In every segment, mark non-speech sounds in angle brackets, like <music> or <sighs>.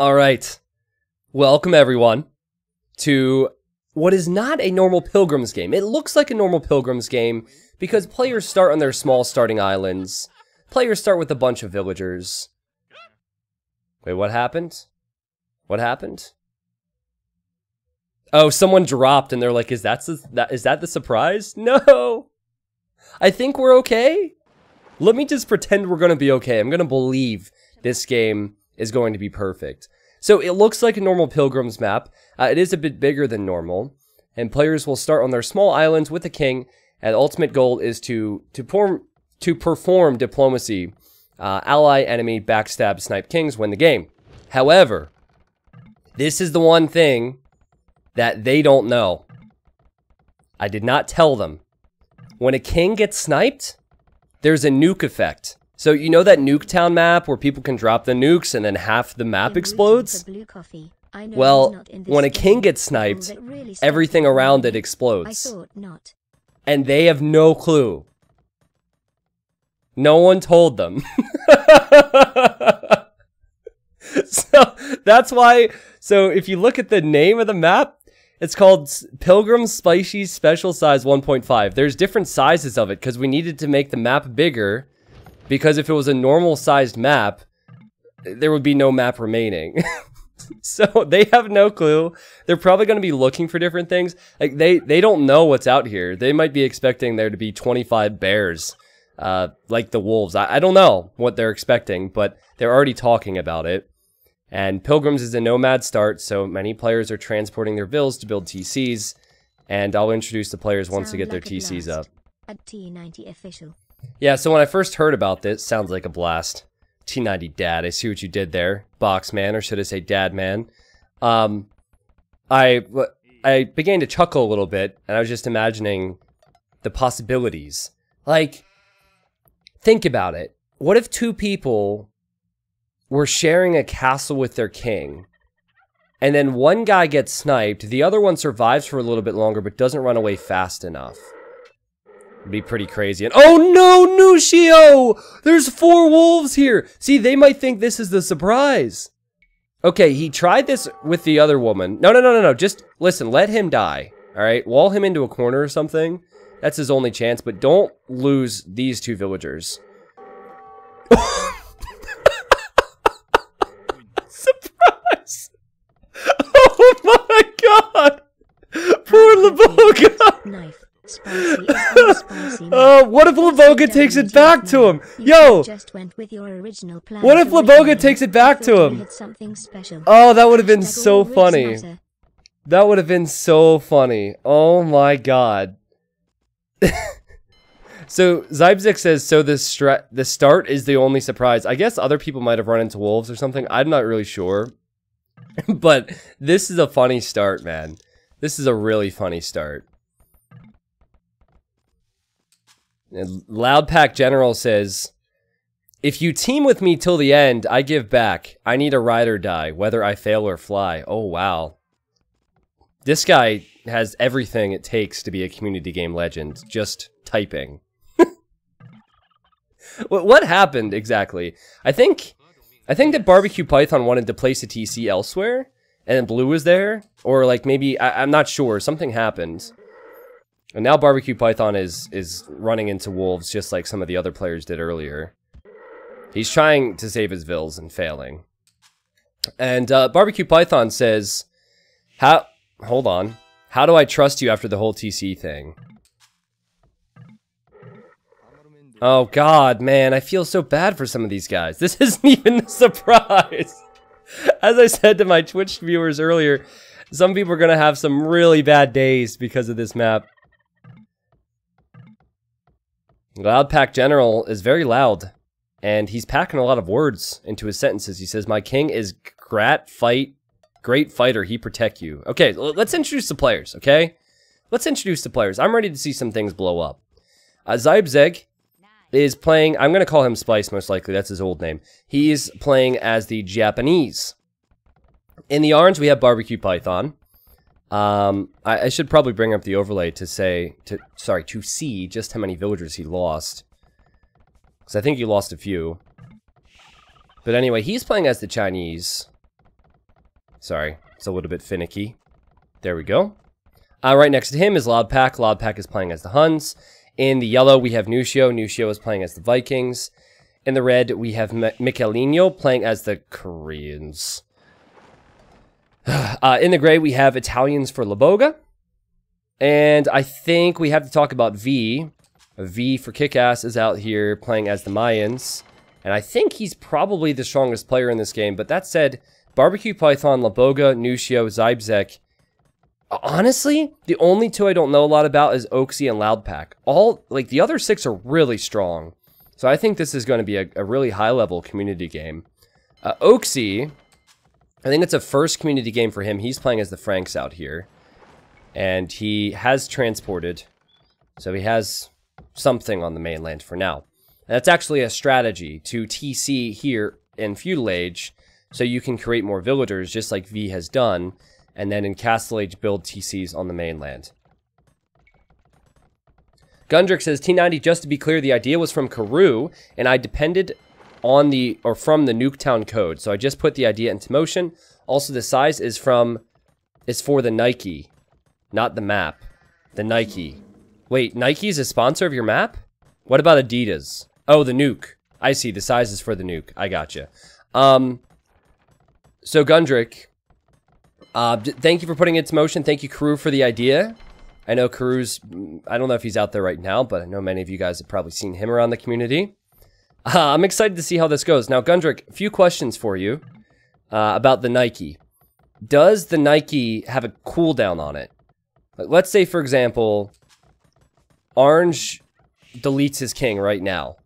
All right. Welcome, everyone, to what is not a normal Pilgrims game. It looks like a normal Pilgrims game because players start on their small starting islands. Players start with a bunch of villagers. Wait, what happened? What happened? Oh, someone dropped and they're like, is that, that, is that the surprise? <laughs> No! I think we're okay. Let me just pretend we're to be okay. I'm to believe this game is going to be perfect. So it looks like a normal Pilgrims map. Uh, it is a bit bigger than normal. And players will start on their small islands with a king. And ultimate goal is to, to, form, to perform diplomacy. Uh, ally, enemy, backstab, snipe kings, win the game. However, this is the one thing that they don't know. I did not tell them. When a king gets sniped, there's a nuke effect. So you know that Nuketown map where people can drop the nukes and then half the map explodes? Well, when a king gets sniped, everything around it explodes. And they have no clue. No one told them. <laughs> so that's why, so if you look at the name of the map, it's called Pilgrim Spicy Special Size 1.5. There's different sizes of it because we needed to make the map bigger because if it was a normal sized map, there would be no map remaining. <laughs> so they have no clue. They're probably going to be looking for different things. Like they they don't know what's out here. They might be expecting there to be 25 bears, uh, like the wolves. I, I don't know what they're expecting, but they're already talking about it. And Pilgrims is a nomad start, so many players are transporting their vills to build TCs. And I'll introduce the players once Sound they get like their TCs up. At T90 official. Yeah, so when I first heard about this, sounds like a blast. T90 Dad, I see what you did there. Box man, or should I say Dad man. Um, I, I began to chuckle a little bit, and I was just imagining the possibilities. Like, think about it. What if two people were sharing a castle with their king, and then one guy gets sniped, the other one survives for a little bit longer but doesn't run away fast enough? It'd be pretty crazy. And oh no, Nushio! There's four wolves here. See, they might think this is the surprise. Okay, he tried this with the other woman. No, no, no, no, no. Just listen. Let him die. All right, wall him into a corner or something. That's his only chance. But don't lose these two villagers. <laughs> surprise! <laughs> Oh my god! Poor Laboga! Uh, what if Laboga takes it back to him? Yo! Just went with your original plan what if Laboga takes it back to him? Oh, that would have been so funny. That would have been so funny. Oh my god. <laughs> so Zybzek says, so the the start is the only surprise. I guess other people might have run into wolves or something. I'm not really sure. <laughs> but this is a funny start, man. This is a really funny start. Loudpack General says, if you team with me till the end, I give back. I need a ride or die, whether I fail or fly. Oh, wow. This guy has everything it takes to be a community game legend. Just typing. <laughs> what happened exactly? I think I think that Barbecue Python wanted to place a TC elsewhere, and Blue was there, or like maybe I, am not sure. Something happened, and now Barbecue Python is is running into wolves just like some of the other players did earlier. He's trying to save his vills and failing. And uh, Barbecue Python says, "How? Hold on. How do I trust you after the whole TC thing?" Oh god, man, I feel so bad for some of these guys. This <laughs> isn't even a surprise. As I said to my Twitch viewers earlier, some people are going to have some really bad days because of this map. Loudpack General is very loud, and he's packing a lot of words into his sentences. He says, My king is grat fight, great fighter, he protect you. Okay, let's introduce the players, okay? Let's introduce the players. I'm ready to see some things blow up. Uh, Zybzek is playing, I'm going to call him Spice most likely, that's his old name. He's playing as the Japanese. In the orange, we have Barbecue Python. Um, I, I, should probably bring up the overlay to say, to sorry, to see just how many villagers he lost. Because I think he lost a few. But anyway, he's playing as the Chinese. Sorry, it's a little bit finicky. There we go. Uh, right next to him is Loudpack. Loudpack is playing as the Huns. In the yellow, we have Nucio. Nucio is playing as the Vikings. In the red, we have M Michelino playing as the Koreans. <sighs> Uh, in the gray, we have Italians for Laboga. And I think we have to talk about V. V for Kickass is out here playing as the Mayans. And I think he's probably the strongest player in this game. But that said, Barbecue Python, Laboga, Nucio, Zybzek. Honestly, the only two I don't know a lot about is Oxy and Loudpack. All, like, the other six are really strong. So I think this is going to be a, a really high-level community game. Uh, Oxy, I think it's a first community game for him. He's playing as the Franks out here. And he has transported. So he has something on the mainland for now. And that's actually a strategy to TC here in Feudal Age so you can create more villagers just like V has done and then in Castle Age build TCs on the mainland. Gundrik says T90 just to be clear the idea was from Karoo and I depended on the or from the Nuketown code. So I just put the idea into motion. Also the size is from is for the Nike, not the map. The Nike. Wait, Nike's a sponsor of your map? What about Adidas? Oh, the nuke. I see. The size is for the nuke. I gotcha. Um, so Gundrik, uh, thank you for putting it into motion. Thank you, Karoo, for the idea. I know Karoo's, I don't know if he's out there right now, but I know many of you guys have probably seen him around the community. Uh, I'm excited to see how this goes. Now, Gundrik, a few questions for you uh, about the Nike. Does the Nike have a cooldown on it? Like, let's say, for example, Orange deletes his king right now.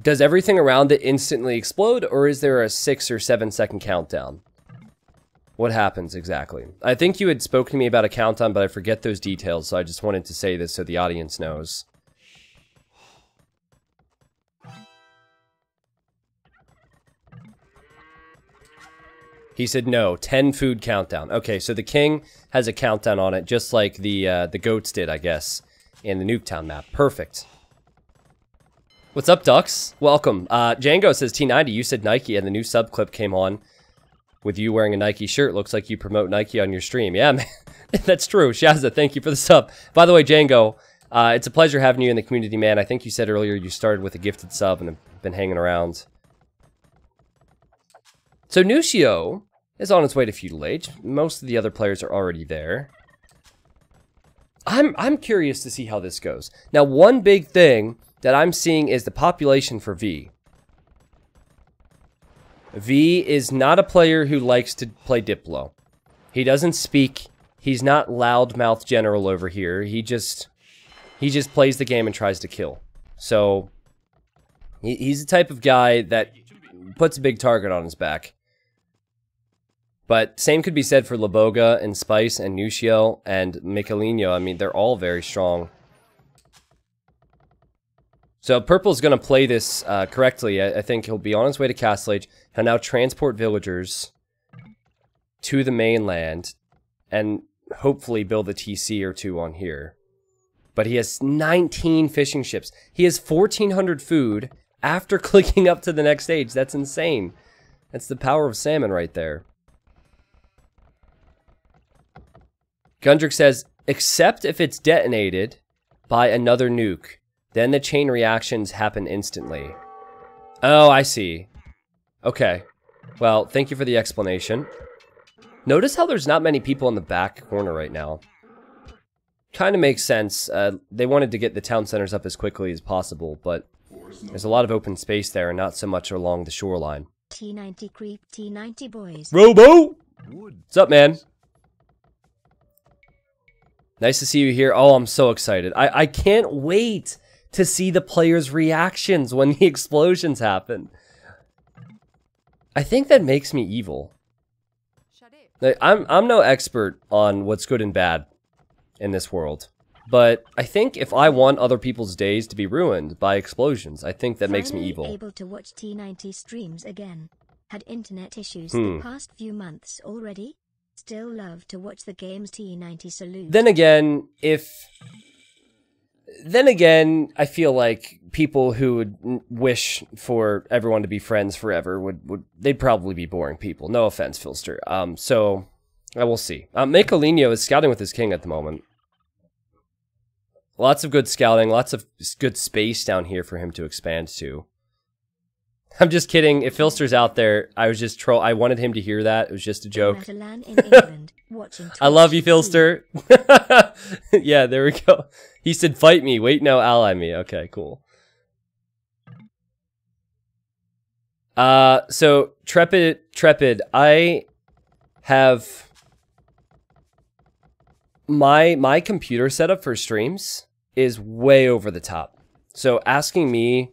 Does everything around it instantly explode, or is there a six or seven second countdown? What happens exactly? I think you had spoken to me about a countdown, but I forget those details, so I just wanted to say this so the audience knows. He said no, 10 food countdown. Okay, so the king has a countdown on it, just like the uh, the goats did, I guess, in the Nuketown map. Perfect. What's up, Ducks? Welcome. Uh, Django says, T90, you said Nike, and the new sub clip came on with you wearing a Nike shirt. Looks like you promote Nike on your stream. Yeah, <laughs> man. That's true. Shazza, thank you for the sub. By the way, Django, uh, it's a pleasure having you in the community, man. I think you said earlier you started with a gifted sub and have been hanging around. So Nucio is on its way to feudal age. Most of the other players are already there. I'm I'm curious to see how this goes. Now, one big thing that I'm seeing is the population for V. V is not a player who likes to play Diplo. He doesn't speak. He's not loudmouth general over here. He just he just plays the game and tries to kill. So he, he's the type of guy that puts a big target on his back. But same could be said for Laboga and Spice and Nucio and Michelino. I mean, they're all very strong. So Purple's going to play this uh, correctly. I, I, think he'll be on his way to Castle Age. He'll now transport villagers to the mainland and hopefully build a TC or two on here. But he has 19 fishing ships. He has 1,400 food after <laughs> clicking up to the next stage. That's insane. That's the power of salmon right there. Gundrik says, except if it's detonated by another nuke, then the chain reactions happen instantly. Oh, I see. Okay. Well, thank you for the explanation. Notice how there's not many people in the back corner right now. Kind of makes sense. Uh, they wanted to get the town centers up as quickly as possible, but there's a lot of open space there and not so much along the shoreline. T90 creep, T90 boys. Robo! What's up, man? Nice to see you here. Oh, I'm so excited. I, I can't wait to see the players' reactions when the <laughs> explosions happen. I think that makes me evil. I'm, I'm no expert on what's good and bad in this world. But I think if I want other people's days to be ruined by explosions, I think that Finally makes me evil. able to watch T90 streams again. Had internet issues Hmm. the past few months already. Still love to watch the game's T90 salute. Then again, if then again, I feel like people who would wish for everyone to be friends forever would, would they'd probably be boring people. No offense, Filster. Um, so I will see. Um, Michelino is scouting with his king at the moment. Lots of good scouting, lots of good space down here for him to expand to. <laughs> I'm just kidding. If Filster's out there, I was just troll. I wanted him to hear that. It was just a joke. England, <laughs> I love you, Filster. <laughs> yeah, there we go. He said, "Fight me." Wait, no, ally me. Okay, cool. Uh, so Trepid, Trepid, I have my my computer setup for streams is way over the top. So asking me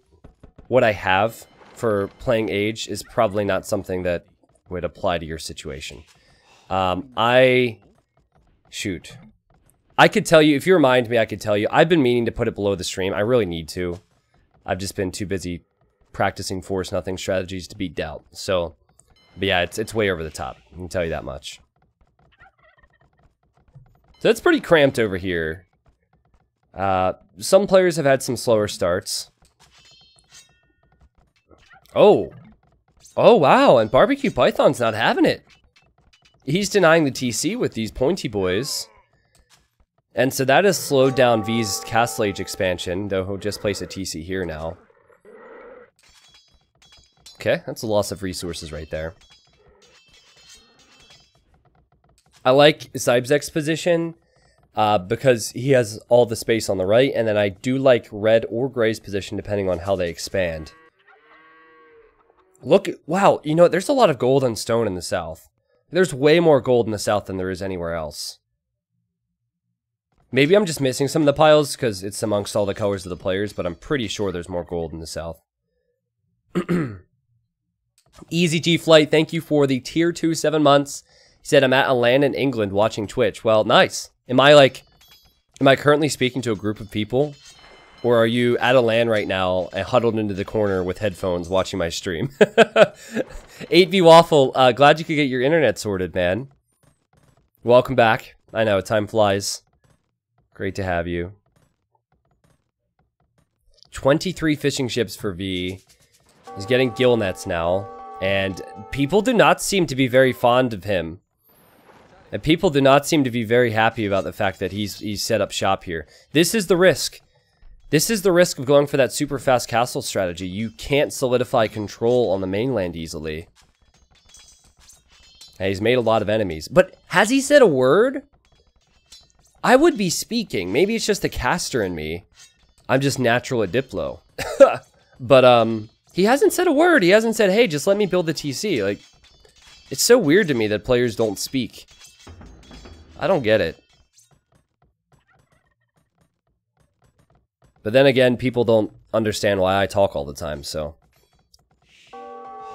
what I have for playing Age is probably not something that would apply to your situation. Um, I shoot. I could tell you if you remind me, I could tell you. I've been meaning to put it below the stream. I really need to. I've just been too busy practicing forest nothing strategies to beat DauT. So, but yeah, it's it's way over the top. I can tell you that much. So it's pretty cramped over here. Uh, some players have had some slower starts. Oh. Oh, wow. And Barbecue Python's not having it. He's denying the TC with these pointy boys. And so that has slowed down V's Castle Age expansion, though he'll just place a TC here now. Okay, that's a loss of resources right there. I like Zybzek's position uh, because he has all the space on the right, and then I do like red or gray's position depending on how they expand. Look, wow, you know, there's a lot of gold and stone in the south. There's way more gold in the south than there is anywhere else. Maybe I'm just missing some of the piles because it's amongst all the colors of the players, but I'm pretty sure there's more gold in the south. <clears throat> Easy G Flight, thank you for the tier 2 seven months. He said, I'm at a land in England watching Twitch. Well, nice. Am I like, am I currently speaking to a group of people? Or are you at a LAN right now and huddled into the corner with headphones watching my stream? <laughs> 8V Waffle, uh, glad you could get your internet sorted, man. Welcome back. I know, time flies. Great to have you. 23 fishing ships for V. He's getting gill nets now. And people do not seem to be very fond of him. And people do not seem to be very happy about the fact that he's he's set up shop here. This is the risk. This is the risk of going for that super fast castle strategy. You can't solidify control on the mainland easily. And he's made a lot of enemies. But has he said a word? I would be speaking. Maybe it's just the caster in me. I'm just natural at Diplo. <laughs> but um he hasn't said a word. He hasn't said, "Hey, just let me build the TC." Like it's so weird to me that players don't speak. I don't get it. But then again, people don't understand why I talk all the time, so.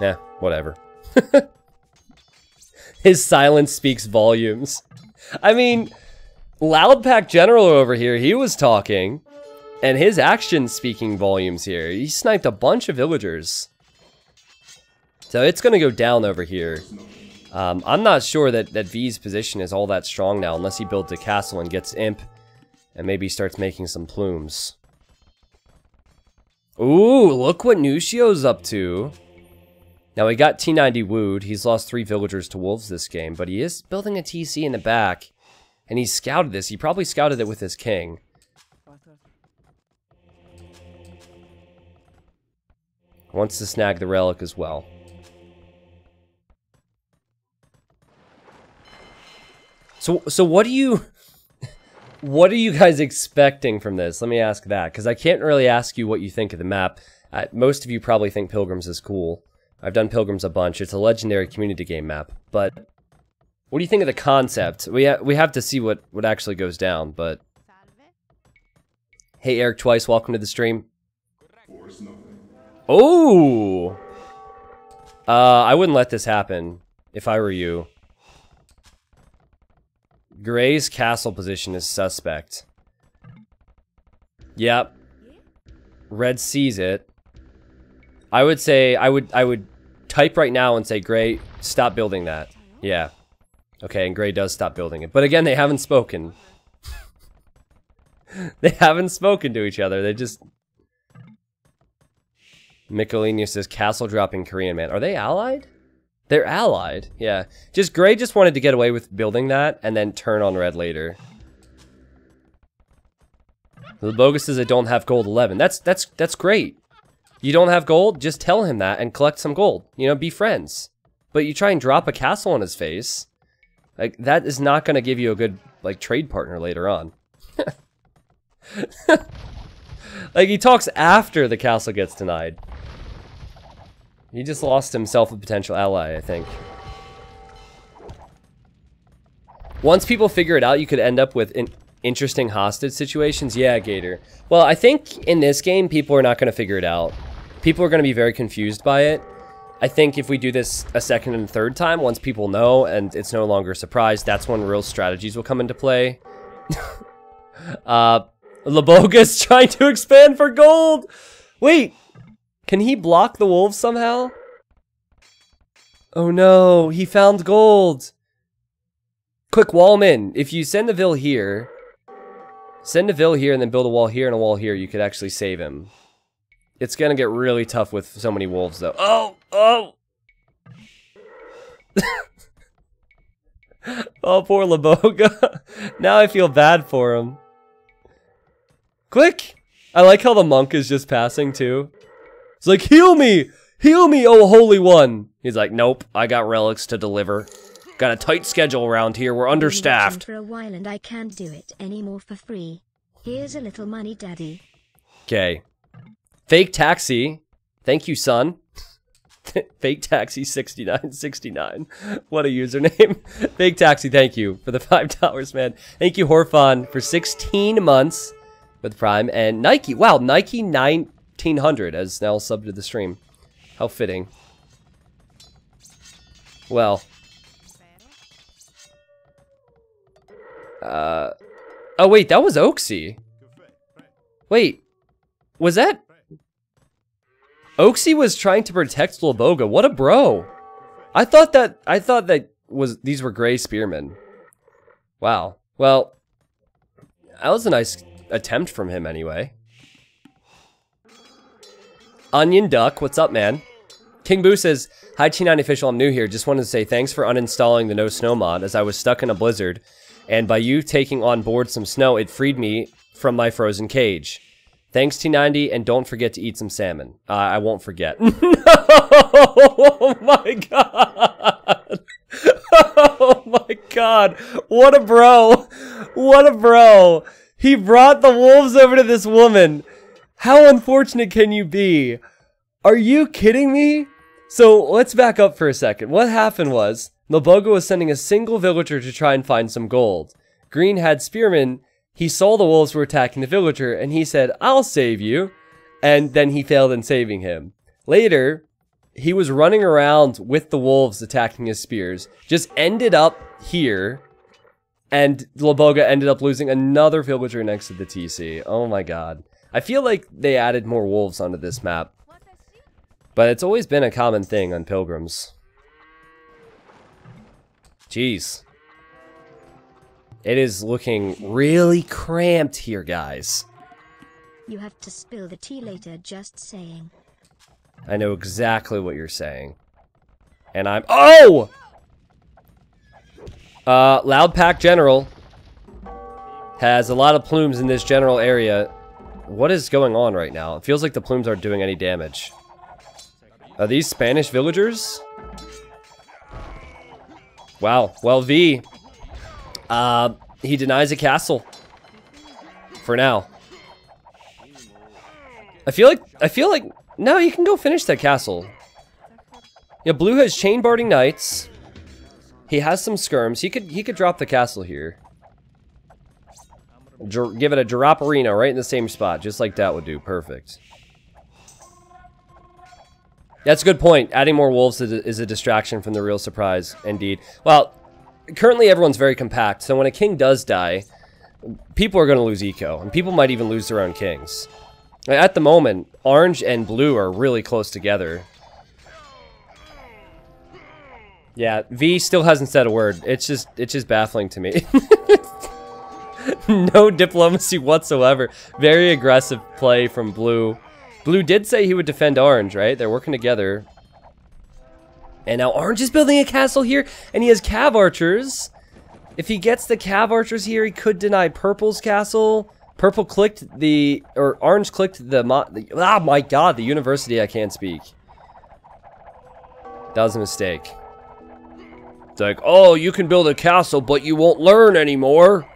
Yeah, whatever. <laughs> His silence speaks volumes. I mean, Loudpack General over here, he was talking, and his actions speaking volumes here. He sniped a bunch of villagers. So it's going to go down over here. Um, I'm not sure that, that V's position is all that strong now, unless he builds a castle and gets Imp, and maybe starts making some plumes. Ooh, look what Nucio's up to. Now, he got T90 wooed. He's lost three villagers to wolves this game, but he is building a TC in the back. And he scouted this. He probably scouted it with his king. Wants to snag the relic as well. So, so what do you... What are you guys expecting from this? Let me ask that, because I can't really ask you what you think of the map. Most of you probably think Pilgrims is cool. I've done Pilgrims a bunch. It's a legendary community game map. But what do you think of the concept? We ha we have to see what what actually goes down. But hey, Eric Twice, welcome to the stream. Oh, uh, I wouldn't let this happen if I were you. Gray's castle position is suspect. Yep. Red sees it. I would say I would I would type right now and say Gray, stop building that. Yeah. Okay, and Gray does stop building it. But again, they haven't spoken. <laughs> they haven't spoken to each other. They just. Michelinius says castle dropping Korean man. Are they allied? They're allied. Yeah. Just Gray just wanted to get away with building that and then turn on red later. Laboga says I don't have gold 11. That's that's that's great. You don't have gold? Just tell him that and collect some gold. You know, be friends. But you try and drop a castle on his face. Like that is not going to give you a good like trade partner later on. <laughs> like he talks after the castle gets denied. He just lost himself a potential ally, I think. Once people figure it out, you could end up with in interesting hostage situations. Yeah, Gator. Well, I think in this game, people are not going to figure it out. People are going to be very confused by it. I think if we do this a second and third time, once people know and it's no longer a surprise, that's when real strategies will come into play. <laughs> uh, Laboga's <laughs> trying to expand for gold! Wait, can he block the wolves somehow? Oh no, he found gold! Quick, wall him in. If you send the vill here, send a vill here and then build a wall here and a wall here, you could actually save him. It's gonna get really tough with so many wolves though. Oh! Oh! <laughs> oh, poor Laboga. <laughs> now I feel bad for him. Quick! I like how the monk is just passing too. It's like, heal me! Heal me, oh holy one! He's like, nope, I got relics to deliver. Got a tight schedule around here, we're understaffed. For a while and I can't do it anymore for free. Here's a little money, daddy. Okay. Fake taxi. Thank you, son. <laughs> Fake taxi 6969. What a username. <laughs> Fake taxi, thank you for the <laughs> $5, man. Thank you, Horfon, for 16 months with Prime. And Nike, wow, Nike 1900 as now subbed to the stream. How fitting. Well. Uh, oh, wait, that was Oaksy. Wait, was that... Oaksy was trying to protect Laboga. What a bro. I thought that, I thought that was, these were gray spearmen. Wow. Well, that was a nice attempt from him anyway. Onion Duck, what's up, man? King Boo says, Hi T9 official, I'm new here. Just wanted to say thanks for uninstalling the no snow mod as I was stuck in a blizzard. And by you taking on board some snow, it freed me from my frozen cage. Thanks T90 and don't forget to eat some salmon. Uh, I won't forget. <laughs> Oh my god! Oh my god! What a bro! What a bro! He brought the wolves over to this woman. How unfortunate can you be? Are you kidding me? So let's back up for a second. What happened was, Laboga was sending a single villager to try and find some gold. Green had spearmen. He saw the wolves were attacking the villager, and he said, I'll save you. And then he failed in saving him. Later, he was running around with the wolves attacking his spears, just ended up here, and Laboga ended up losing another villager next to the TC. Oh my god. I feel like they added more wolves onto this map. But it's always been a common thing on pilgrims. Jeez. It is looking really cramped here, guys. You have to spill the tea later, just saying. I know exactly what you're saying. And I'm- OH! Uh, Loud Pack General has a lot of plumes in this general area. What is going on right now? It feels like the plumes aren't doing any damage. Are these Spanish villagers? Wow. Well, V. Uh, he denies a castle. For now. I feel like, I feel like, no, you can go finish that castle. Yeah, Blue has chain barding knights. He has some skirms. He could, he could drop the castle here. Give it a drop arena right in the same spot, just like that would do. Perfect. That's a good point. Adding more wolves is a, is a, distraction from the real surprise, indeed. Well, currently everyone's very compact, so when a king does die, people are going to lose eco, and people might even lose their own kings. At the moment, orange and blue are really close together. Yeah, V still hasn't said a word. It's just it's just baffling to me. <laughs> <laughs> no diplomacy whatsoever. Very aggressive play from Blue. Blue did say he would defend Orange, right? They're working together. And now Orange is building a castle here, and he has Cav Archers. If he gets the Cav Archers here, he could deny Purple's castle. Purple clicked the, or Orange clicked the, the oh my god, the university I can't speak. That was a mistake. It's like, oh, you can build a castle, but you won't learn anymore.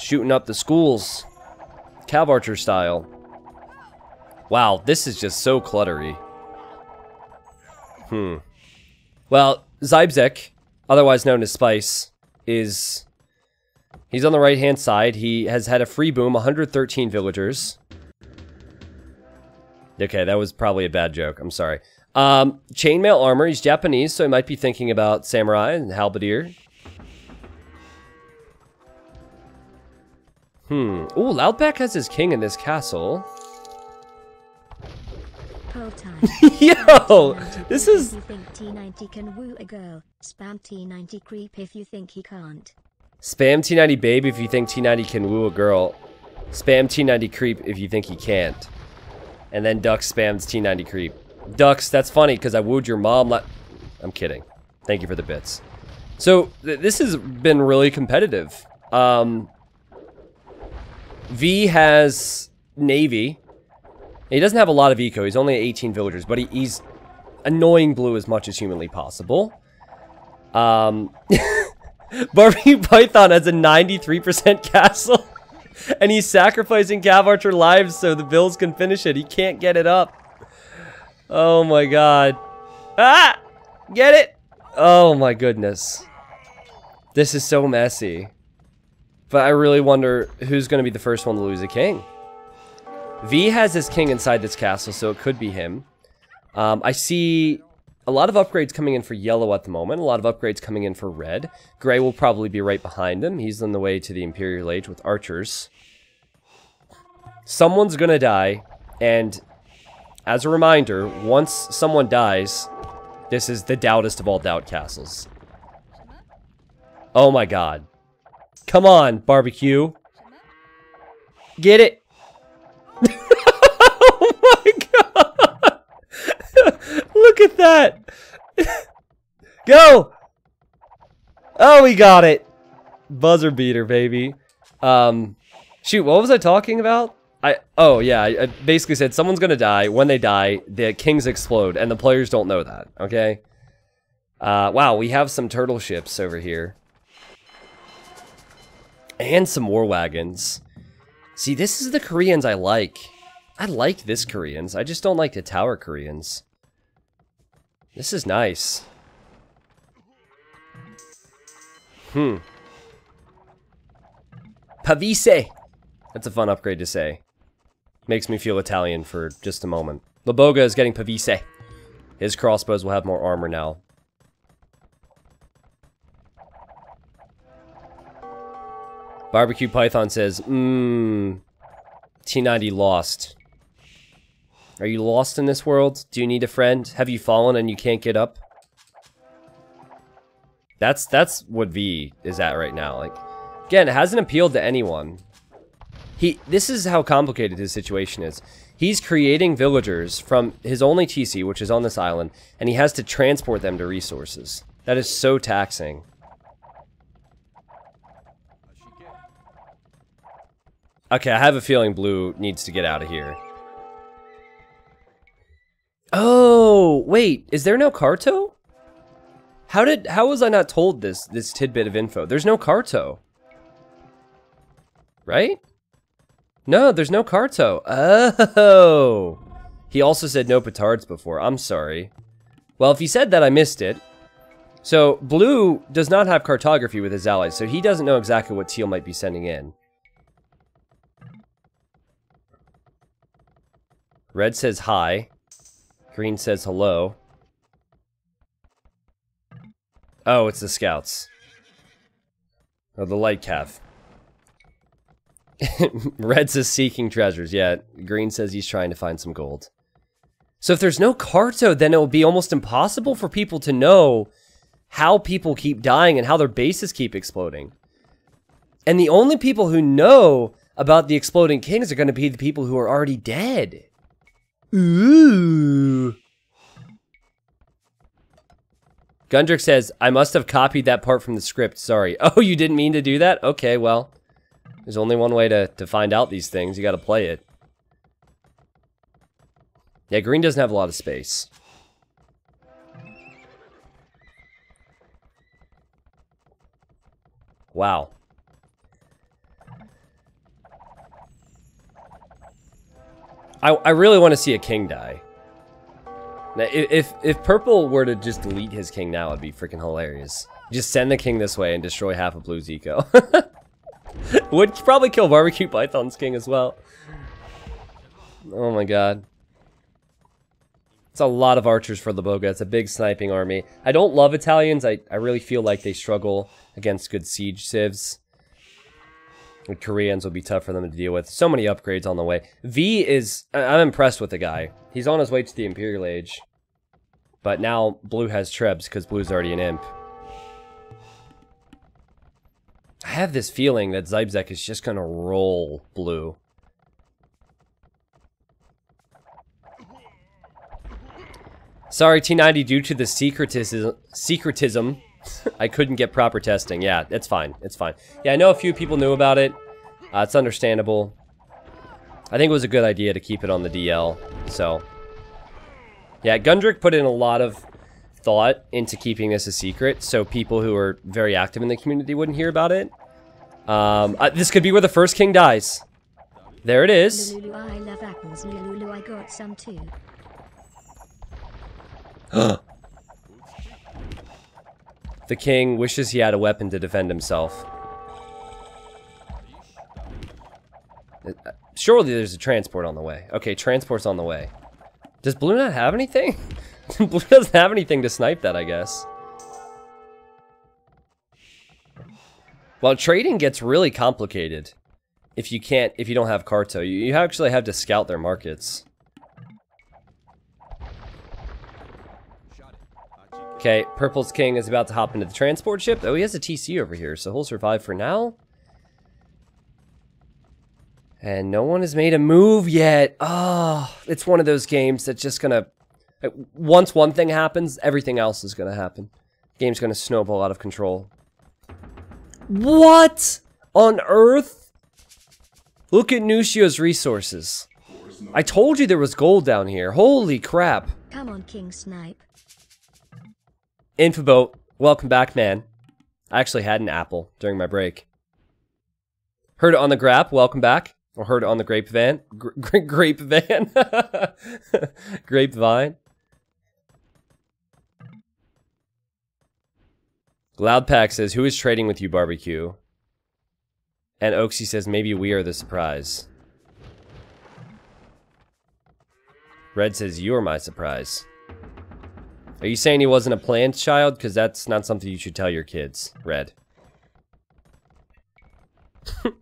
Shooting up the schools. Cav Archer style. Wow, this is just so cluttery. Hmm. Well, Zybzek, otherwise known as Spice, is... He's on the right-hand side. He has had a free boom, 113 villagers. Okay, that was probably a bad joke. I'm sorry. Um, chainmail armor. He's Japanese, so he might be thinking about samurai and halberdier. Hmm. Ooh, Loudpack has his king in this castle. <laughs> Yo, this is. You think T90 can woo a girl? Spam T90 creep if you think he can't. Spam T90 babe if you think T90 can woo a girl. Spam T90 creep if you think he can't. And then Duck spams T90 creep. Ducks, that's funny because I wooed your mom. I'm kidding. Thank you for the bits. So th this has been really competitive. Um, V has Navy. He doesn't have a lot of eco. He's only 18 villagers, but he, he's annoying blue as much as humanly possible. Um, <laughs> Barbie Python has a 93% castle. <laughs> and he's sacrificing Cav Archer lives so the vills can finish it. He can't get it up. Oh my god. Ah! Get it? Oh my goodness. This is so messy. But I really wonder who's going to be the first one to lose a king. V has his king inside this castle, so it could be him. Um, I see a lot of upgrades coming in for yellow at the moment, a lot of upgrades coming in for red. Gray will probably be right behind him. He's on the way to the Imperial Age with archers. Someone's gonna die, and as a reminder, once someone dies, this is the doubtest of all DauT castles. Oh my god. Come on, barbecue. Get it. <laughs> oh my god. Look at that. <laughs> Go. Oh, we got it. Buzzer beater, baby. Um, shoot, what was I talking about? I oh yeah, I, basically said someone's gonna die. When they die, the kings explode, and the players don't know that. Okay. Uh, wow, we have some turtle ships over here, and some war wagons. See, this is the Koreans I like. I like this Koreans. I just don't like the tower Koreans. This is nice. Hmm. Pavise. That's a fun upgrade to say. Makes me feel Italian for just a moment. Laboga is getting Pavise. His crossbows will have more armor now. Barbecue Python says, Mmm, T90 lost. Are you lost in this world? Do you need a friend? Have you fallen and you can't get up? That's that's what V is at right now. Like, again, it hasn't appealed to anyone. He, this is how complicated his situation is. He's creating villagers from his only TC, which is on this island, and he has to transport them to resources. That is so taxing. Okay, I have a feeling Blue needs to get out of here. Oh, wait, is there no Carto? How did, how was I not told this, this tidbit of info? There's no Carto. Right? No, there's no Carto. Oh. He also said no petards before. I'm sorry. Well, if he said that, I missed it. So, Blue does not have cartography with his allies, so he doesn't know exactly what Teal might be sending in. Red says hi. Green says hello. Oh, it's the scouts. Oh, the light cav. <laughs> Red says seeking treasures. Yeah, Green says he's trying to find some gold. So if there's no Carto, then it will be almost impossible for people to know how people keep dying and how their bases keep exploding. And the only people who know about the exploding kings are going to be the people who are already dead. Ooh. Gundrik says, I must have copied that part from the script. Sorry. <laughs> Oh, you didn't mean to do that? Okay, well. There's only one way to, to find out these things. You got to play it. Yeah, green doesn't have a lot of space. Wow. I, I really want to see a king die. Now, if, if purple were to just delete his king now, it'd be freaking hilarious. Just send the king this way and destroy half of blue's eco. <laughs> Would probably kill barbecue python's king as well. Oh my god. It's a lot of archers for Laboga. It's a big sniping army. I don't love Italians. I, I really feel like they struggle against good siege civs. Koreans will be tough for them to deal with. So many upgrades on the way. V is... I'm impressed with the guy. He's on his way to the Imperial Age. But now Blue has Trebs because Blue's already an imp. I have this feeling that Zybzek is just going to roll Blue. Sorry, T90, due to the secretism, secretism I couldn't get proper testing. Yeah, it's fine. It's fine. Yeah, I know a few people knew about it. Uh, it's understandable. I think it was a good idea to keep it on the DL, so. Yeah, Gundrik put in a lot of thought into keeping this a secret, so people who are very active in the community wouldn't hear about it. Um, uh, this could be where the first king dies. There it is. Lulu, I love apples. Lulu, I got some too. <gasps> <gasps> The king wishes he had a weapon to defend himself. Uh, Surely there's a transport on the way. Okay, transport's on the way. Does Blue not have anything? <laughs> Blue doesn't have anything to snipe that, I guess. Well, trading gets really complicated if you can't, if you don't have Carto. You, you actually have to scout their markets. Okay, Purple's King is about to hop into the transport ship. Oh, he has a TC over here, so he'll survive for now. And no one has made a move yet. Oh, it's one of those games that's just gonna... Once one thing happens, everything else is gonna happen. Game's gonna snowball out of control. What on earth? Look at Nucio's resources. I told you there was gold down here. Holy crap. Come on, King Snipe. Infoboat, welcome back, man. I actually had an apple during my break. Heard it on the grap, welcome back. Or heard it on the grapevine. Gr <laughs> grapevine. grapevine. <laughs> Loudpack says, who is trading with you, barbecue? And Oaksy says, maybe we are the surprise. Red says, you are my surprise. Are you saying he wasn't a planned child? Because that's not something you should tell your kids, Red. <laughs>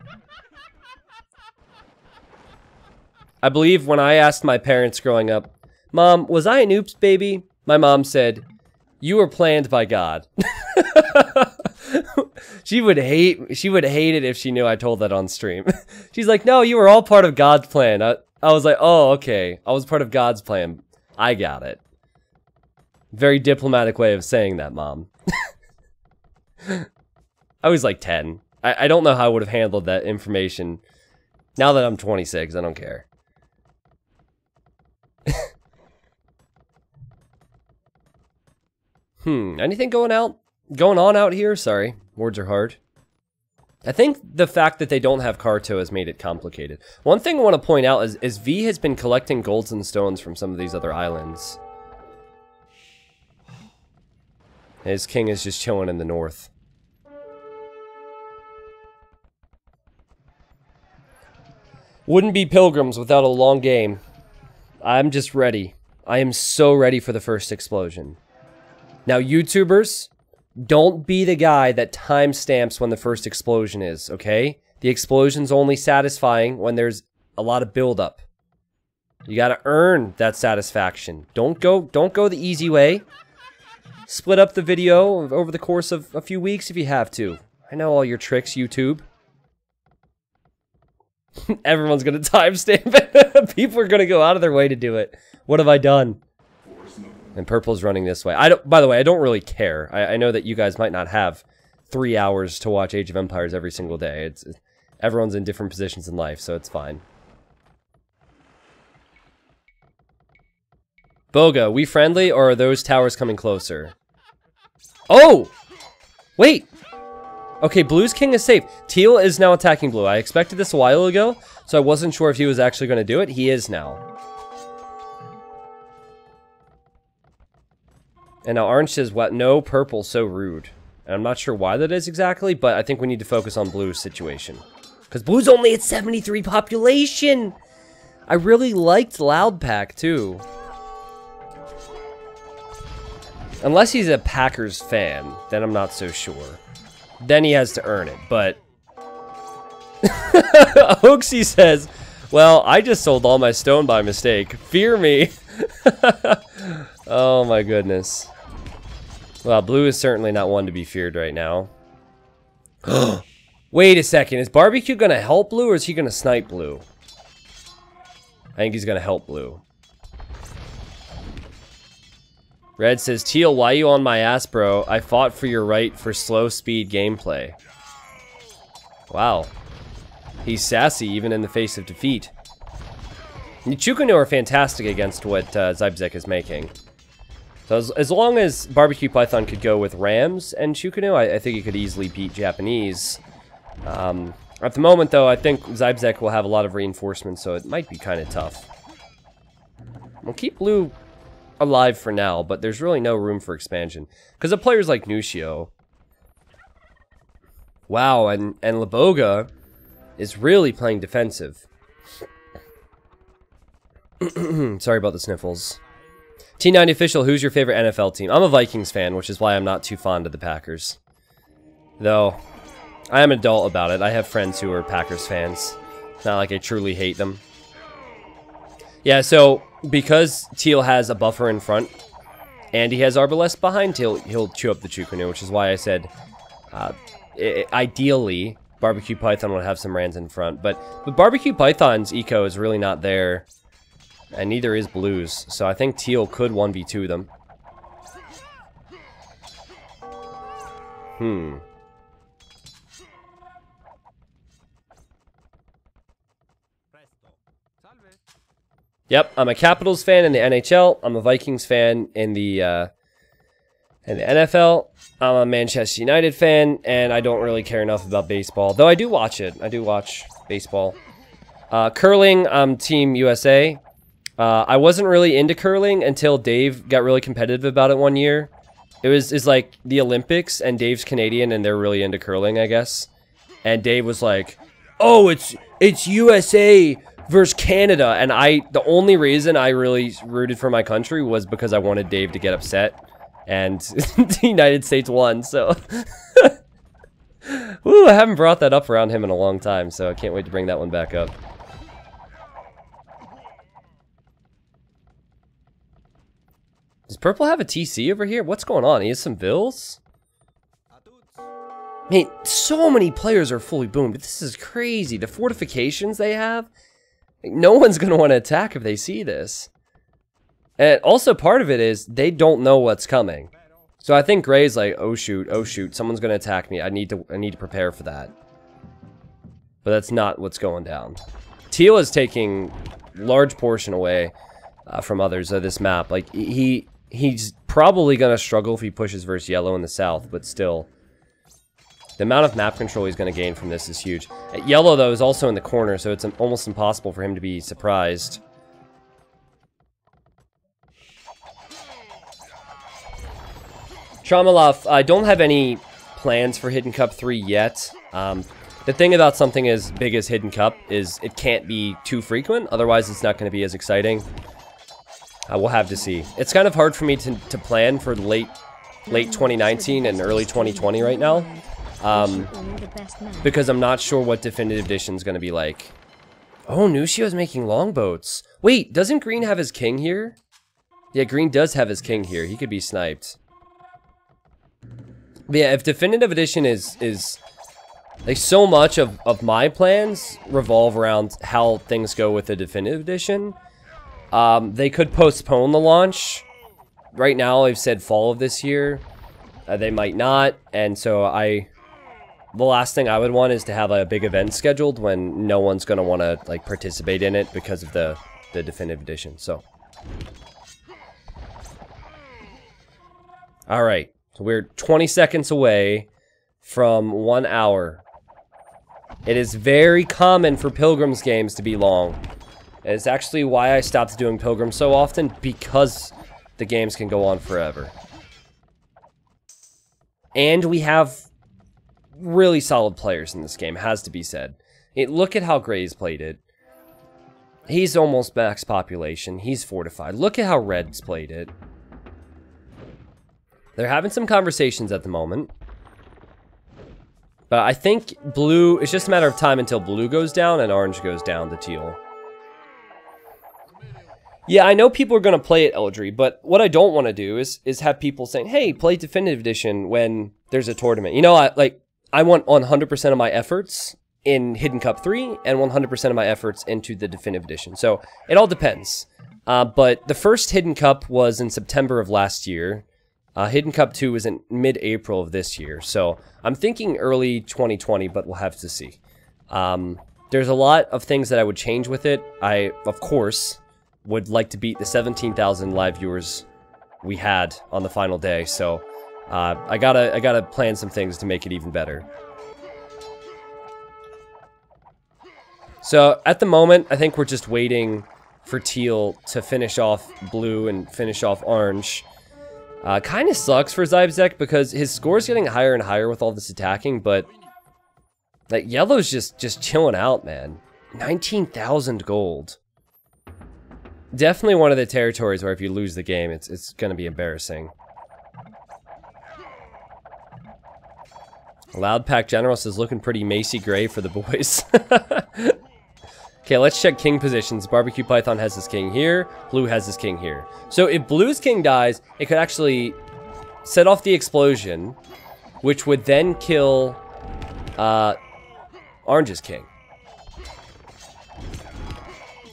I believe when I asked my parents growing up, Mom, was I an oops baby? My mom said, you were planned by God. <laughs> she would hate she would hate it if she knew I told that on stream. <laughs> She's like, "No, you were all part of God's plan." I, I was like, "Oh, okay. I was part of God's plan. I got it." Very diplomatic way of saying that, mom. <laughs> I was like 10. I, I don't know how I would have handled that information. Now that I'm 26, I don't care. <laughs> hmm, anything going out? Going on out here? Sorry, words are hard. I think the fact that they don't have Carto has made it complicated. One thing I want to point out is, is V has been collecting golds and stones from some of these other islands. His king is just chilling in the north. Wouldn't be pilgrims without a long game. I'm just ready. I am so ready for the first explosion. Now, YouTubers, don't be the guy that timestamps when the first explosion is, okay? The explosion's only satisfying when there's a lot of buildup. You gotta earn that satisfaction. Don't go, don't go the easy way. Split up the video over the course of a few weeks if you have to. I know all your tricks, YouTube. <laughs> Everyone's gonna timestamp it. <laughs> People are gonna go out of their way to do it. What have I done? And purple's running this way. I don't. By the way, I don't really care. I, I know that you guys might not have three hours to watch Age of Empires every single day. It's everyone's in different positions in life, so it's fine. Boga, we friendly or are those towers coming closer? Oh! Wait! Okay, Blue's king is safe. Teal is now attacking Blue. I expected this a while ago, so I wasn't sure if he was actually going to do it. He is now. And now Orange says, what? No, Purple, so rude. And I'm not sure why that is exactly, but I think we need to focus on Blue's situation. Because Blue's only at 73 population! I really liked Loudpack, too. Unless he's a Packers fan, then I'm not so sure. Then he has to earn it, but... <laughs> Hoaxy says, Well, I just sold all my stone by mistake. Fear me. <laughs> oh my goodness. Well, blue is certainly not one to be feared right now. <gasps> Wait a second, is barbecue gonna help blue or is he gonna snipe blue? I think he's gonna help blue. Red says, Teal, why you on my ass, bro? I fought for your right for slow speed gameplay. Wow. He's sassy even in the face of defeat. Chu Ko Nu are fantastic against what uh, Zybzek is making. So as, as, long as Barbecue Python could go with Rams and Chu Ko Nu, I, I think he could easily beat Japanese. Um, at the moment, though, I think Zybzek will have a lot of reinforcements, so it might be kind of tough. We'll keep Blue alive for now, but there's really no room for expansion. Because of players like Nucio. Wow, and, and Laboga is really playing defensive. <clears throat> Sorry about the sniffles. T90 official, who's your favorite NFL team? I'm a Vikings fan, which is why I'm not too fond of the Packers. Though, I am adult about it. I have friends who are Packers fans. Not like I truly hate them. Yeah, so because Teal has a buffer in front, and he has Arbalest behind Teal, he'll chew up the Chu Ko Nu, which is why I said, uh, ideally, Barbecue Python would have some Rams in front. But, but Barbecue Python's eco is really not there, and neither is Blue's. So I think Teal could 1v2 them. Hmm. Yep, I'm a Capitals fan in the NHL. I'm a Vikings fan in the uh, in the NFL. I'm a Manchester United fan, and I don't really care enough about baseball. Though I do watch it. I do watch baseball. Uh, curling, I'm Team USA. Uh, I wasn't really into curling until Dave got really competitive about it one year. It was is like the Olympics, and Dave's Canadian, and they're really into curling, I guess. And Dave was like, "Oh, it's it's USA versus Canada, and I the only reason I really rooted for my country was because I wanted Dave to get upset, and <laughs> the United States won. So, <laughs> Ooh, I haven't brought that up around him in a long time, so I can't wait to bring that one back up. Does Purple have a TC over here? What's going on? He has some vills? I mean, so many players are fully boomed. But this is crazy. The fortifications they have no one's going to want to attack if they see this. And also part of it is they don't know what's coming. So I think Gray's like, oh shoot, oh shoot, someone's going to attack me. I need to I need to prepare for that. But that's not what's going down. Teal is taking large portion away uh, from others of this map. Like he he's probably going to struggle if he pushes versus yellow in the south, but still the amount of map control he's going to gain from this is huge. Yellow, though, is also in the corner, so it's almost impossible for him to be surprised. Tramalov, I don't have any plans for Hidden Cup 3 yet. Um, the thing about something as big as Hidden Cup is it can't be too frequent, otherwise it's not going to be as exciting. Uh, we'll have to see. It's kind of hard for me to, to plan for late late 2019 and early 2020 right now. Um, because I'm not sure what Definitive Edition is going to be like. Oh, Nucio's making longboats. Wait, doesn't Green have his king here? Yeah, Green does have his king here. He could be sniped. But yeah, if Definitive Edition is is like so much of, of my plans revolve around how things go with the definitive edition. Um, they could postpone the launch. Right now, I've said fall of this year. Uh, they might not, and so I the last thing I would want is to have a big event scheduled when no one's going to want to like participate in it because of the the definitive edition. So All right. So we're 20 seconds away from 1 hour. It is very common for Pilgrims games to be long. It's actually why I stopped doing Pilgrim so often because the games can go on forever. And we have really solid players in this game, has to be said. It, look at how Gray's played it. He's almost max population. He's fortified. Look at how Red's played it. They're having some conversations at the moment. But I think blue, it's just a matter of time until blue goes down and orange goes down to teal. Yeah, I know people are going to play it Eldry, but what I don't want to do is is have people saying, "Hey, play Definitive Edition when there's a tournament." You know, I like I want 100% of my efforts in Hidden Cup 3 and 100% of my efforts into the Definitive Edition. So it all depends. Uh, but the first Hidden Cup was in September of last year. Uh, Hidden Cup 2 was in mid-April of this year. So I'm thinking early 2020, but we'll have to see. Um, there's a lot of things that I would change with it. I, of course, would like to beat the 17,000 live viewers we had on the final day. So uh, I gotta, I gotta plan some things to make it even better. So at the moment, I think we're just waiting for teal to finish off blue and finish off orange. Uh, kind of sucks for Zybzek because his score's getting higher and higher with all this attacking, but like yellow's just just chilling out, man. 19,000 gold. Definitely one of the territories where if you lose the game, it's it's going to be embarrassing. Loudpack General says looking pretty Macy Gray for the boys. <laughs> okay, let's check king positions. Barbecue Python has his king here. Blue has his king here. So if Blue's king dies, it could actually set off the explosion, which would then kill uh, Orange's king.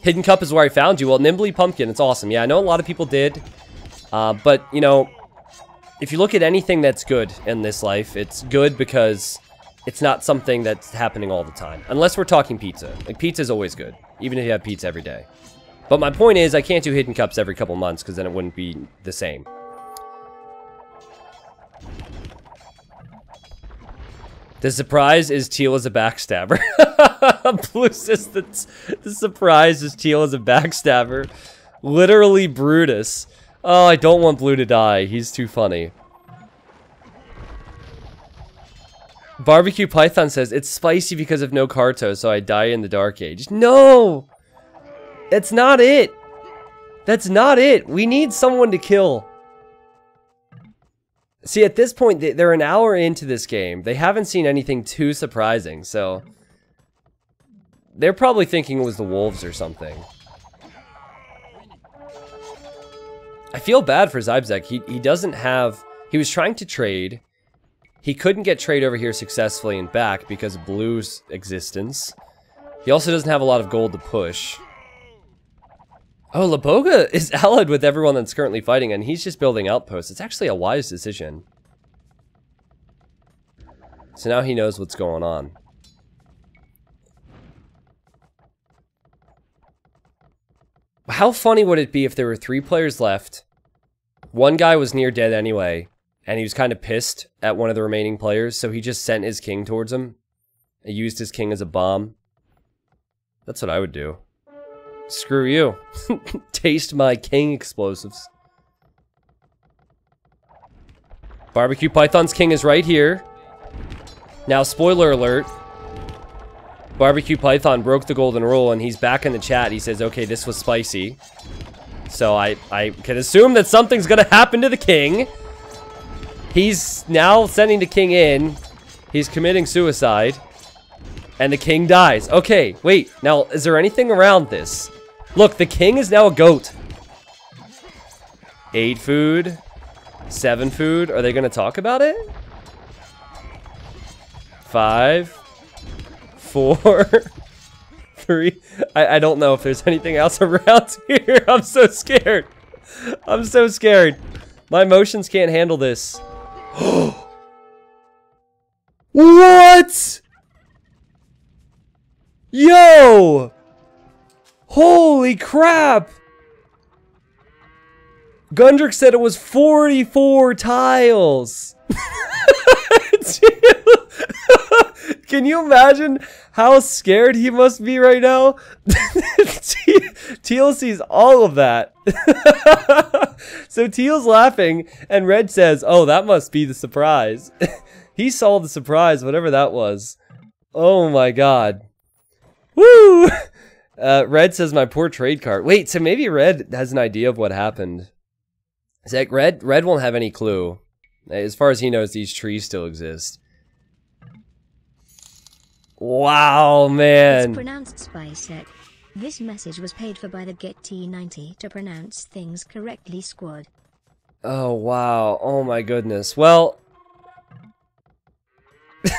Hidden Cup is where I found you. Well, Nimbly Pumpkin, it's awesome. Yeah, I know a lot of people did. Uh, but, you know, if you look at anything that's good in this life, it's good because it's not something that's happening all the time. Unless we're talking pizza. Like, pizza's always good, even if you have pizza every day. But my point is, I can't do hidden cups every couple months, because then it wouldn't be the same. The surprise is Teal is a backstabber. <laughs> Blue says that the surprise is Teal is a backstabber. Literally Brutus. Oh, I don't want Blue to die. He's too funny. Barbecue Python says, it's spicy because of no Carto, so I die in the Dark Age. No! That's not it! That's not it! We need someone to kill. See, at this point, they're an hour into this game. They haven't seen anything too surprising, so... They're probably thinking it was the Wolves or something. I feel bad for Zybzek. He, he doesn't have... He was trying to trade. He couldn't get trade over here successfully and back because of Blue's existence. He also doesn't have a lot of gold to push. Oh, Laboga <laughs> is allied with everyone that's currently fighting, and he's just building outposts. It's actually a wise decision. So now he knows what's going on. How funny would it be if there were three players left, one guy was near dead anyway, and he was kind of pissed at one of the remaining players, so he just sent his king towards him. He used his king as a bomb. That's what I would do. Screw you. <laughs> Taste my king explosives. Barbecue Python's king is right here. Now, spoiler alert. Barbecue Python broke the golden rule, and he's back in the chat. He says, okay, this was spicy. So I, I can assume that something's to happen to the king. He's now sending the king in. He's committing suicide. And the king dies. Okay, wait. Now, is there anything around this? Look, the king is now a goat. Eight food. Seven food. Are they to talk about it? Five. four, <laughs> I, I don't know if there's anything else <laughs> around here. I'm so scared. I'm so scared. My emotions can't handle this. <gasps> what? Yo! Holy crap! Gundrik said it was 44 tiles. <laughs> Can you imagine how scared he must be right now? <laughs> Teal sees all of that. <laughs> so Teal's laughing, and Red says, Oh, that must be the surprise. <laughs> he saw the surprise, whatever that was. Oh my god. Woo! Uh, Red says, My poor trade card. Wait, so maybe Red has an idea of what happened. Zach, Red, Red won't have any clue. As far as he knows, these trees still exist. Wow, man. It's pronounced Spicek. Eh? This message was paid for by the Get T90 to pronounce things correctly, squad. Oh, wow. Oh, my goodness. Well, <laughs>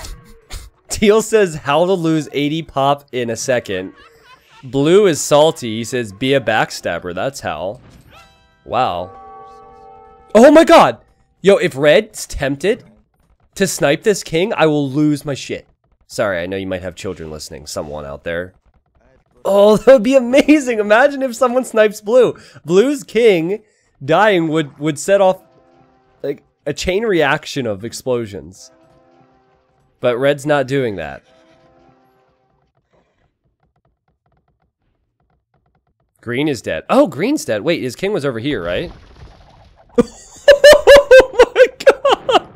Teal says how to lose 80 pop in a second. Blue is salty. He says be a backstabber. That's how. Wow. Oh my god! Yo, if Red's tempted to snipe this king, I will lose my shit. Sorry, I know you might have children listening. Someone out there. Oh, <laughs> that would be amazing. Imagine if someone snipes Blue. Blue's king dying would, would set off like a chain reaction of explosions. But Red's not doing that. Green is dead. Oh, Green's dead. Wait, his king was over here, right? <laughs> oh my god!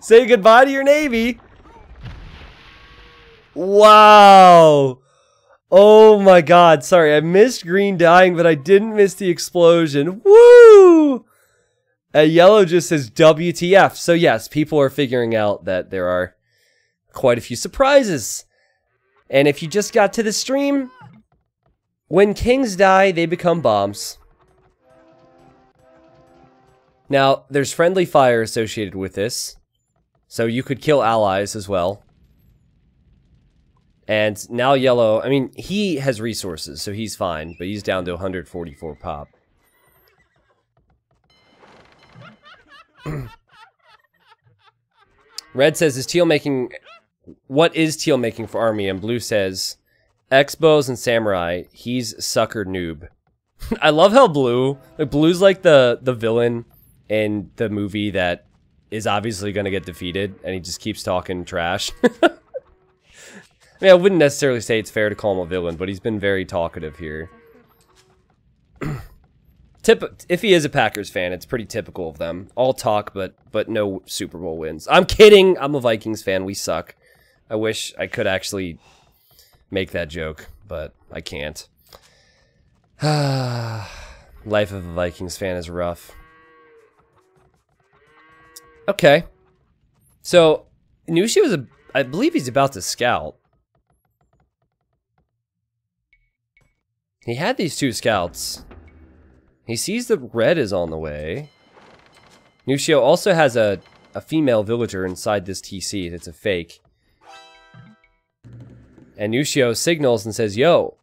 Say goodbye to your navy. Wow. Oh my god. Sorry, I missed green dying, but I didn't miss the explosion. Woo! A yellow just says WTF. So yes, people are figuring out that there are quite a few surprises. And if you just got to the stream, when kings die, they become bombs. Now, there's friendly fire associated with this. So you could kill allies as well. And now yellow, I mean, he has resources, so he's fine. But he's down to 144 pop. <clears throat> Red says, is Teal making... What is Teal making for army? And Blue says, X-Bows and Samurai, he's sucker noob. <laughs> I love how Blue, like Blue's like the, the villain in the movie that is obviously going to get defeated, and he just keeps talking trash. <laughs> I mean, I wouldn't necessarily say it's fair to call him a villain, but he's been very talkative here. <clears throat> Tip, if he is a Packers fan, it's pretty typical of them. All talk, but but no Super Bowl wins. I'm kidding. I'm a Vikings fan. We suck. I wish I could actually make that joke, but I can't. <sighs> Life of a Vikings fan is rough. Okay. So, Nushi was, a, I believe he's about to scout. He had these two scouts. He sees that red is on the way. Nucio also has a, a female villager inside this TC. It's a fake. And Nucio signals and says, Yo,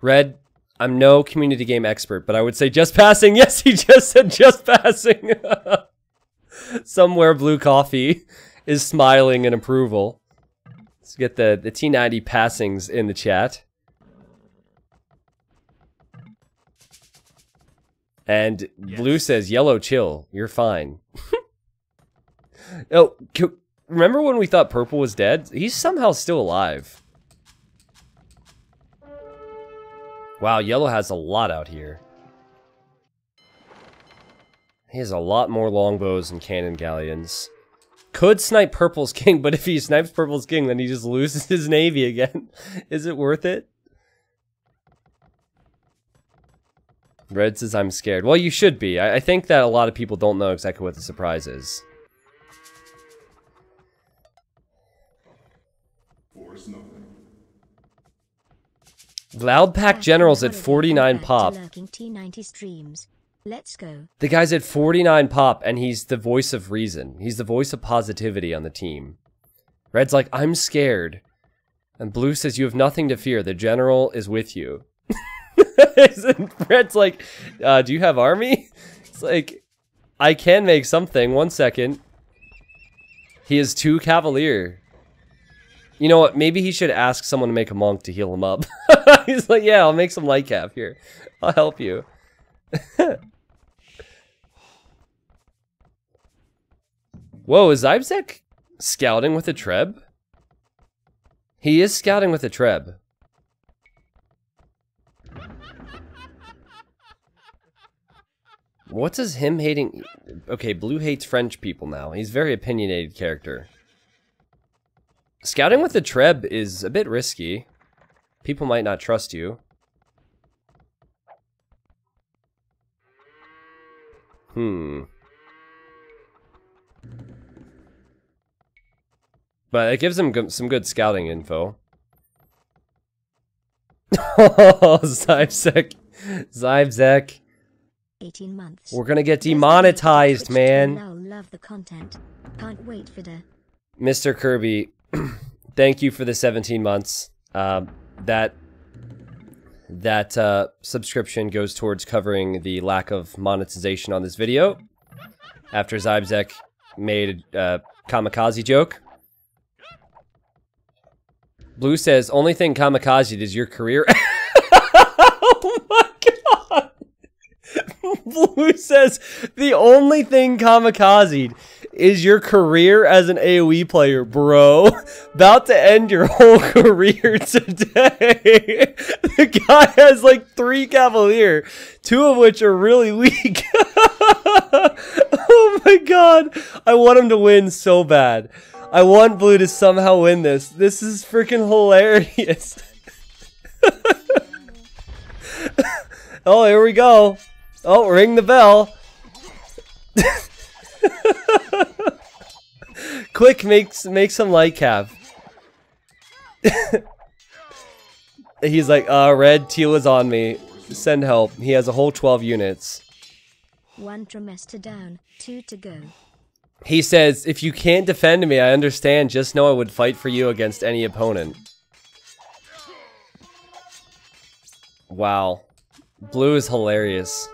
Red, I'm no community game expert, but I would say just passing. <laughs> Yes, he just said just passing. <laughs> Somewhere Blue Coffee is smiling in approval. Let's get the, the T90 passings in the chat. And yes. Blue says, yellow chill, you're fine. oh, remember when we thought purple was dead? He's somehow still alive. Wow, yellow has a lot out here. He has a lot more longbows and cannon galleons. Could snipe purple's king, <laughs> but if he snipes purple's king, then he just loses his navy again. <laughs> Is it worth it? Red says I'm scared. Well, you should be. I, I think that a lot of people don't know exactly what the surprise is. Loudpack General's at 49 pop. Let's go. The guy's at 49 pop, and he's the voice of reason. He's the voice of positivity on the team. Red's like, I'm scared. And Blue says, You have nothing to fear. The general is with you. <laughs> <laughs> and Red's like, uh, Do you have army? <laughs> It's like, I can make something. One second. He is too cavalier. You know what? Maybe he should ask someone to make a monk to heal him up. <laughs> He's like, Yeah, I'll make some light cav here. I'll help you. Whoa, is Zybzek scouting with a Treb? He is scouting with a Treb. What does him hating... Okay, Blue hates French people now. He's very opinionated character. Scouting with the Treb is a bit risky. People might not trust you. Hmm. But it gives him some good scouting info. <laughs> oh, Zybzek. Zybzek. 18 months. We're gonna get demonetized, man. Now love the content. Can't wait for the Mr. Kirby, <clears throat> thank you for the 17 months. Um, that that uh, subscription goes towards covering the lack of monetization on this video. After Zybzek made a kamikaze joke. Blue says, only thing kamikaze is your career. <laughs> <laughs> oh my god! <laughs> Blue says, the only thing kamikaze is your career as an AoE player, bro. <laughs> About to end your <laughs> whole career today. the guy has like three Cavalier, two of which are really weak. oh my god. I want him to win so bad. I want Blue to somehow win this. This is freaking hilarious. oh, here we go. Oh, ring the bell. Quick, make, make some light <laughs> cav. He's like, uh, red, teal is on me. Send help. He has a whole 12 units. one trimester down, two to go. He says, if you can't defend me, I understand. Just know I would fight for you against any opponent. Wow. Blue is hilarious.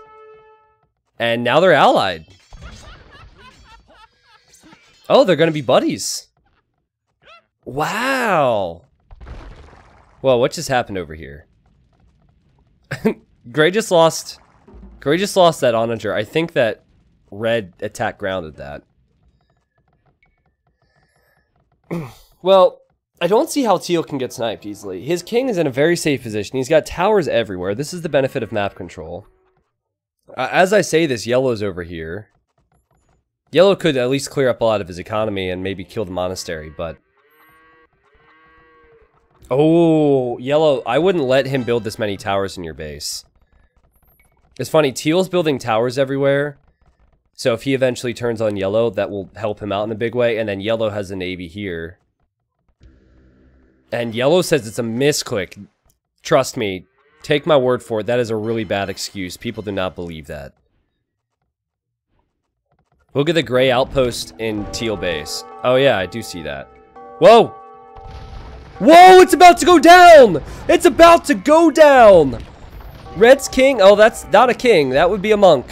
And now they're allied. Oh, they're to be buddies. Wow. Well, what just happened over here? <laughs> Gray just lost... Gray just lost that onager. I think that red attack grounded that. <clears throat> well, I don't see how Teal can get sniped easily. His king is in a very safe position. He's got towers everywhere. This is the benefit of map control. Uh, as I say this, yellow's over here. Yellow could at least clear up a lot of his economy and maybe kill the monastery, but... Oh, Yellow, I wouldn't let him build this many towers in your base. It's funny, Teal's building towers everywhere, so if he eventually turns on Yellow, that will help him out in a big way, and then Yellow has a navy here. And Yellow says it's a misclick. Trust me, take my word for it, that is a really bad excuse. People do not believe that. Look at the gray outpost in Teal base. Oh yeah, I do see that. Whoa! Whoa, it's about to go down! It's about to go down! Red's king? Oh, that's not a king. That would be a monk.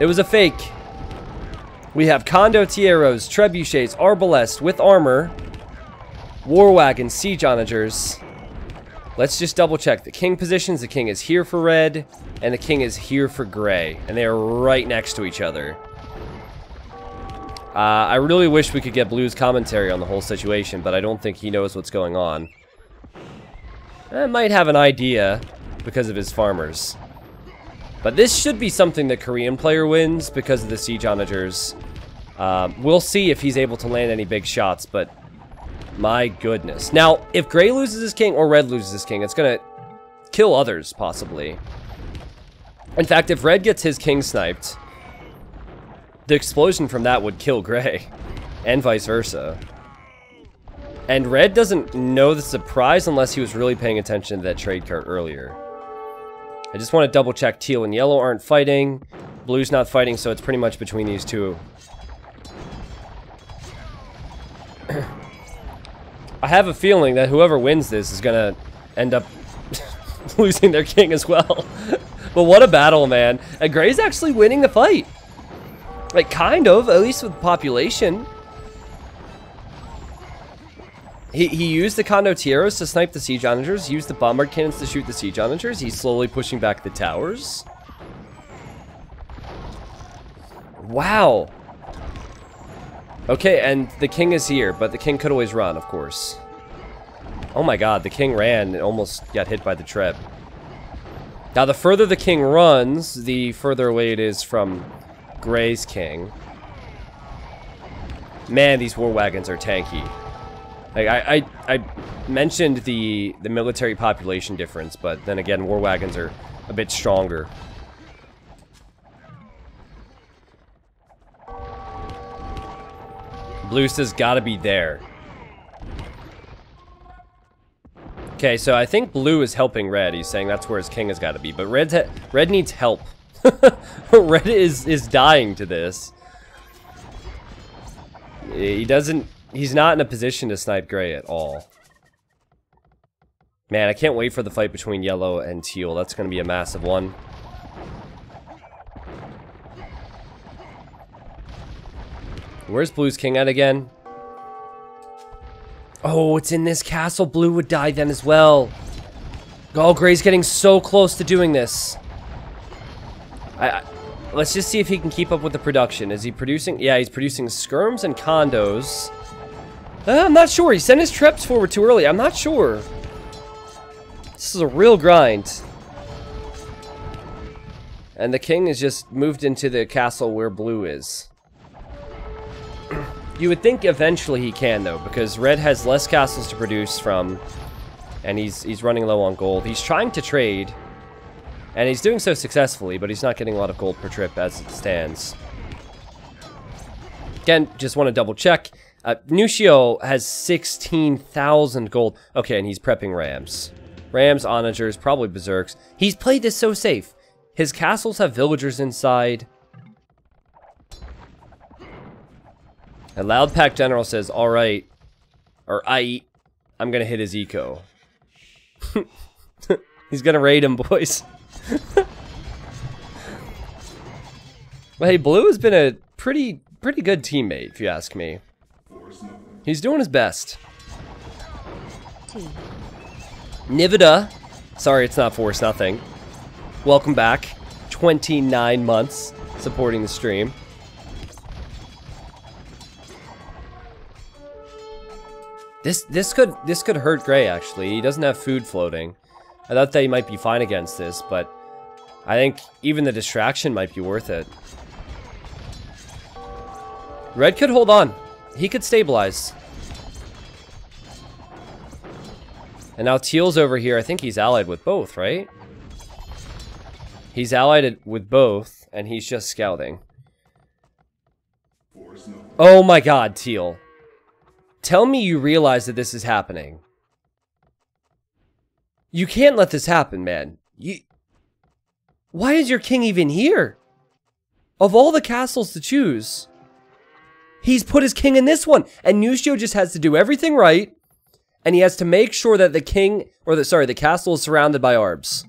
It was a fake. We have condottieros, trebuchets, arbalest with armor, war wagons, siege onagers. Let's just double check. The king positions, the king is here for red, and the king is here for gray. And they are right next to each other. Uh, I really wish we could get Blue's commentary on the whole situation, but I don't think he knows what's going on. I might have an idea because of his farmers. But this should be something the Korean player wins because of the siege onagers. Uh, we'll see if he's able to land any big shots, but my goodness. Now, if Gray loses his king or Red loses his king, it's going to kill others, possibly. In fact, if Red gets his king sniped, the explosion from that would kill Gray, and vice versa. And Red doesn't know the surprise unless he was really paying attention to that trade card earlier. I just want to double check Teal and Yellow aren't fighting. Blue's not fighting, so it's pretty much between these two. <clears throat> I have a feeling that whoever wins this is gonna end up <laughs> losing their king as well. <laughs> but what a battle, man. And Gray's actually winning the fight. Like, kind of, at least with population. He, he used the condottieros to snipe the siege onagers, used the bombard cannons to shoot the siege onagers. He's slowly pushing back the towers. Wow. Okay, and the king is here, but the king could always run, of course. Oh my god, the king ran and almost got hit by the trip. Now, the further the king runs, the further away it is from Gray's king. Man, these war wagons are tanky. Like I, I, I mentioned the the military population difference, but then again, war wagons are a bit stronger. Blue says gotta be there. Okay, so I think blue is helping red. He's saying that's where his king has got to be, but red red needs help. <laughs> red is is dying to this. He doesn't He's not in a position to snipe gray at all. Man, I can't wait for the fight between yellow and teal. That's going to be a massive one. Where's blue's king at again? Oh, it's in this castle. Blue would die then as well. Oh, gray's getting so close to doing this. I, I Let's just see if he can keep up with the production. Is he producing? Yeah, he's producing skirms and condos. Uh, I'm not sure. He sent his traps forward too early. I'm not sure. This is a real grind. And the king has just moved into the castle where blue is. You would think eventually he can, though, because red has less castles to produce from. And he's, he's running low on gold. He's trying to trade. And he's doing so successfully, but he's not getting a lot of gold per trip as it stands. Again, just want to double check. Uh, Nucio has 16,000 gold. Okay, and he's prepping Rams. Rams, Onagers, probably Berserks. He's played this so safe. His castles have villagers inside. A Loudpack General says, alright, or I, I'm gonna hit his eco. <laughs> He's gonna raid him, <laughs> boys. well, hey, Blue has been a pretty, pretty good teammate, if you ask me. He's doing his best. Nivida. Sorry, it's not Forest Nothing. Welcome back. 29 months supporting the stream. This this could this could hurt Gray actually. He doesn't have food floating. I thought that he might be fine against this, but I think even the distraction might be worth it. Red could hold on. He could stabilize. And now Teal's over here. I think he's allied with both, right? He's allied with both, and he's just scouting. Oh my god, Teal. Tell me you realize that this is happening. You can't let this happen, man. You... Why is your king even here? Of all the castles to choose, he's put his king in this one. And Nucio just has to do everything right. And he has to make sure that the king, or the, sorry, the castle is surrounded by arbs.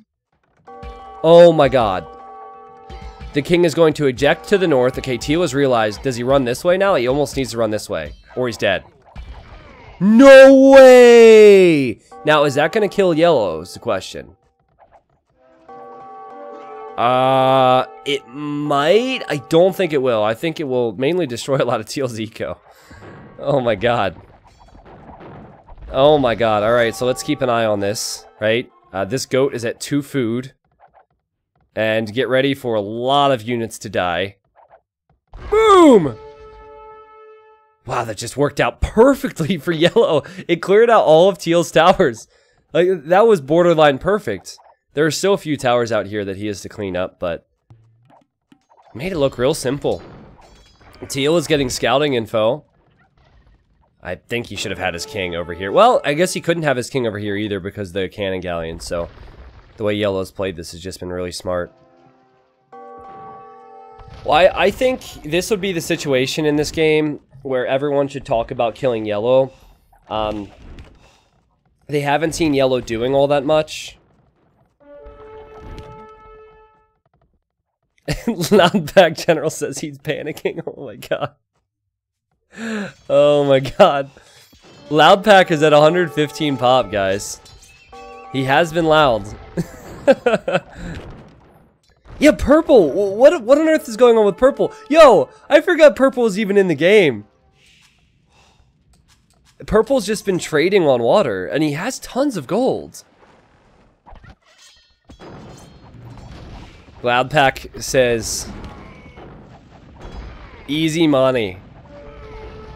Oh my god. The king is going to eject to the north. Okay, Teal has realized, does he run this way now? He almost needs to run this way. Or he's dead. No way! Now, is that going to kill yellow is the question. Uh, it might. I don't think it will. I think it will mainly destroy a lot of Teal's eco. Oh my god. Oh my god. Alright, so let's keep an eye on this, right? Uh, this goat is at 2 food. And get ready for a lot of units to die. Boom! Wow, that just worked out <laughs> perfectly for yellow. It cleared out all of Teal's towers. Like, that was borderline perfect. There are still a few towers out here that he has to clean up, but... Made it look real simple. Teal is getting scouting info. I think he should have had his king over here. Well, I guess he couldn't have his king over here either because the cannon galleon, so... The way Yellow's played this has just been really smart. Well, I, I think this would be the situation in this game where everyone should talk about killing Yellow. Um, They haven't seen yellow doing all that much. <laughs> Loudpack General says he's panicking. <laughs> Oh my god. Oh my god. Loudpack is at 115 pop, guys. He has been loud. <laughs> yeah, purple. What what on earth is going on with purple? Yo, I forgot purple was even in the game. Purple's just been trading on water, and he has tons of gold. Loudpack says, easy money.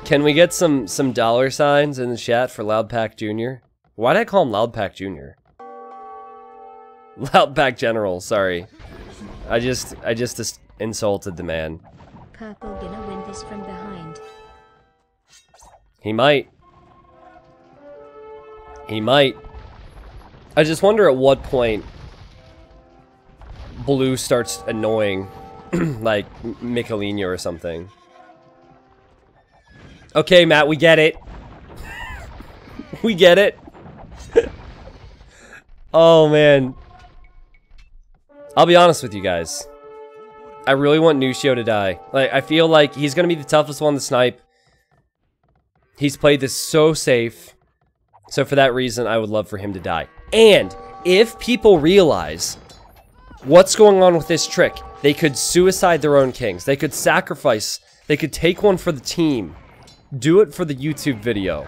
Can we get some some dollar signs in the chat for Loudpack Jr.? Why did I call him Loudpack Jr.? Loudpack General, sorry. I just I just insulted the man. Purple gonna win this from behind. He might. He might. I just wonder at what point blue starts annoying <clears throat> like Michelino or something. Okay, Matt, we get it. <laughs> we get it. <laughs> oh, man. I'll be honest with you guys. I really want Nucio to die. Like, I feel like he's going to be the toughest one to snipe. He's played this so safe. So for that reason, I would love for him to die. And if people realize what's going on with this trick, they could suicide their own kings. They could sacrifice. They could take one for the team. Do it for the YouTube video.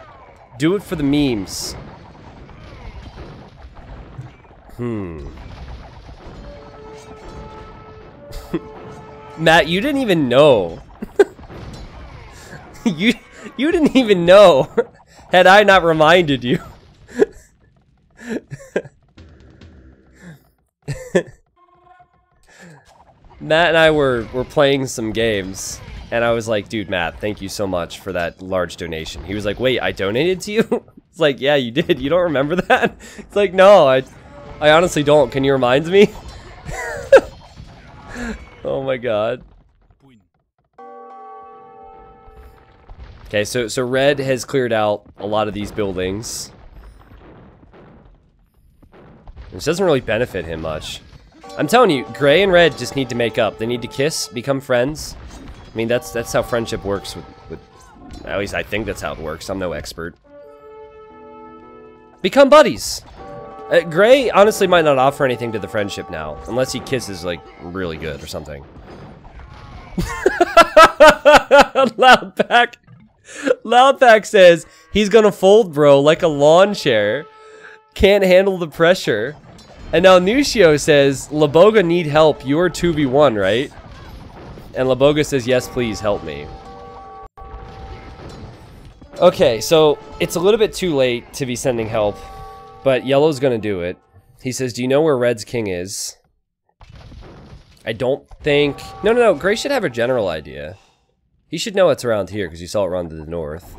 Do it for the memes. Hmm. <laughs> Matt, you didn't even know. <laughs> you you didn't even know. <laughs> Had I not reminded you. Matt and I were, were playing some games, and I was like, dude, Matt, thank you so much for that large donation. He was like, wait, I donated to you? <laughs> it's like, yeah, you did. You don't remember that? <laughs> It's like, no, I, I honestly don't. Can you remind me? <laughs> oh my god. Okay, so so red has cleared out a lot of these buildings. This doesn't really benefit him much. I'm telling you, gray and red just need to make up. They need to kiss, become friends. I mean, that's that's how friendship works with, with at least I think that's how it works. I'm no expert. Become buddies. Uh, gray honestly might not offer anything to the friendship now, unless he kisses like really good or something. <laughs> Loudpack. Loudpack says he's gonna fold, bro, like a lawn chair. Can't handle the pressure. And now Nucio says, Laboga need help. You're 2v1, right? And Laboga says, yes, please help me. Okay, so it's a little bit too late to be sending help, but Yellow's gonna do it. He says, do you know where Red's king is? I don't think... No, no, no, Gray should have a general idea. He should know it's around here, because you saw it run to the north.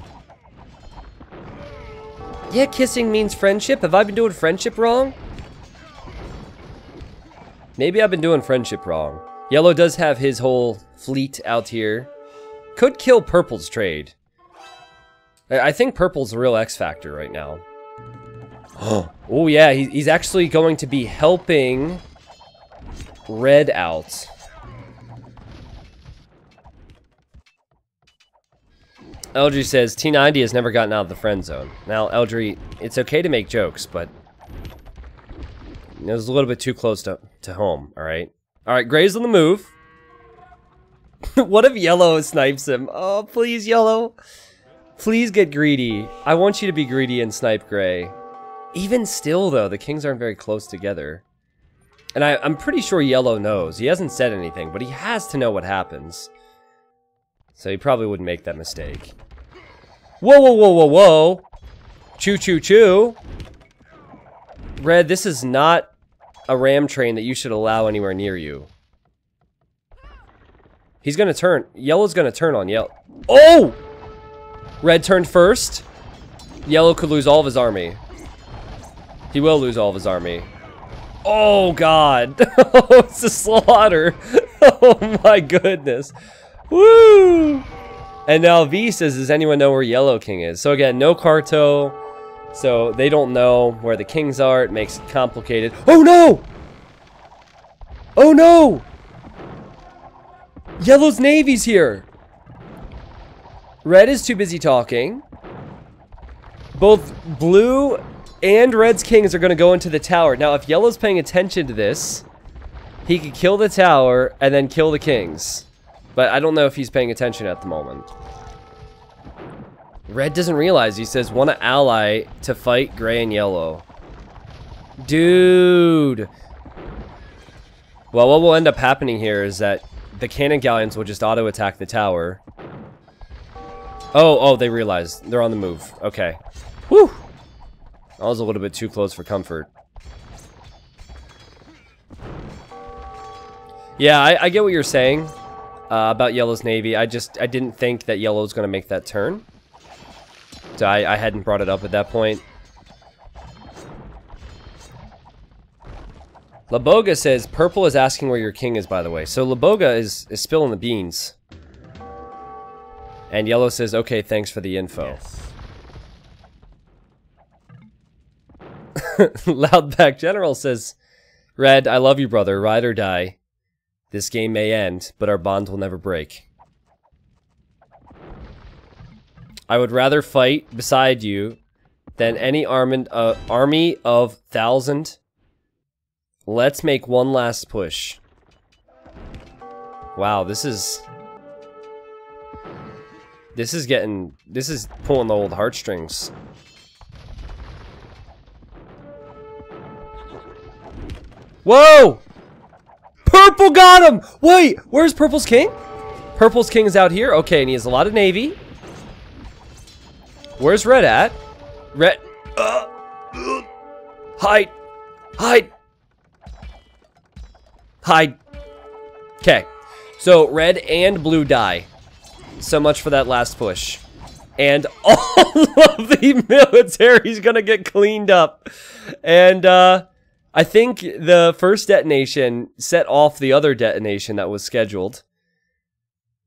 Yeah, kissing means friendship. Have I been doing friendship wrong? Maybe I've been doing friendship wrong. Yellow does have his whole fleet out here. Could kill Purple's trade. I think Purple's a real X factor right now. <gasps> oh yeah, he's actually going to be helping Red out. Eldry says, T90 has never gotten out of the friend zone. Now, Eldry, it's okay to make jokes, but it was a little bit too close to, to home, alright? Alright, Gray's on the move. <laughs> what if Yellow snipes him? Oh, please, Yellow. Please get greedy. I want you to be greedy and snipe Gray. Even still, though, the kings aren't very close together. And I, I'm pretty sure Yellow knows. He hasn't said anything, but he has to know what happens. So he probably wouldn't make that mistake. Whoa, whoa, whoa, whoa, whoa! Choo, choo, choo! Red, this is not a ram train that you should allow anywhere near you. He's gonna turn. Yellow's gonna turn on Yellow. Oh! Red turned first. Yellow could lose all of his army. He will lose all of his army. Oh, God. <laughs> it's a slaughter. <laughs> oh, my goodness. Woo! And now V says, does anyone know where Yellow King is? So again, no Carto. So they don't know where the kings are. It makes it complicated. Oh no! Oh no! Yellow's navy's here. Red is too busy talking. Both blue and red's kings are going to go into the tower. Now, if yellow's paying attention to this, he could kill the tower and then kill the kings. But I don't know if he's paying attention at the moment. Red doesn't realize. He says, want to ally to fight gray and yellow. Dude. Well, what will end up happening here is that the cannon galleons will just auto-attack the tower. Oh, oh, they realized. They're on the move. Okay. Whew. That was a little bit too close for comfort. Yeah, I, I get what you're saying uh, about Yellow's Navy. I just, I didn't think that Yellow's going to make that turn. So I, I hadn't brought it up at that point. Laboga says, purple is asking where your king is, by the way. So Laboga is, is spilling the beans. And yellow says, okay, thanks for the info. Yes. <laughs> Loudpack General says, Red, I love you, brother. Ride or die. This game may end, but our bond will never break. I would rather fight beside you than any armament, uh, army of thousand. Let's make one last push. Wow, this is... This is getting... This is pulling the old heartstrings. Whoa! Purple got him! Wait, where's Purple's king? Purple's king is out here. Okay, and he has a lot of navy. Where's Red at? Red... Uh, uh, hide! Hide! Hide. Okay. So, red and blue die. So much for that last push. And <laughs> all of the military's to get cleaned up. And, uh... I think the first detonation set off the other detonation that was scheduled.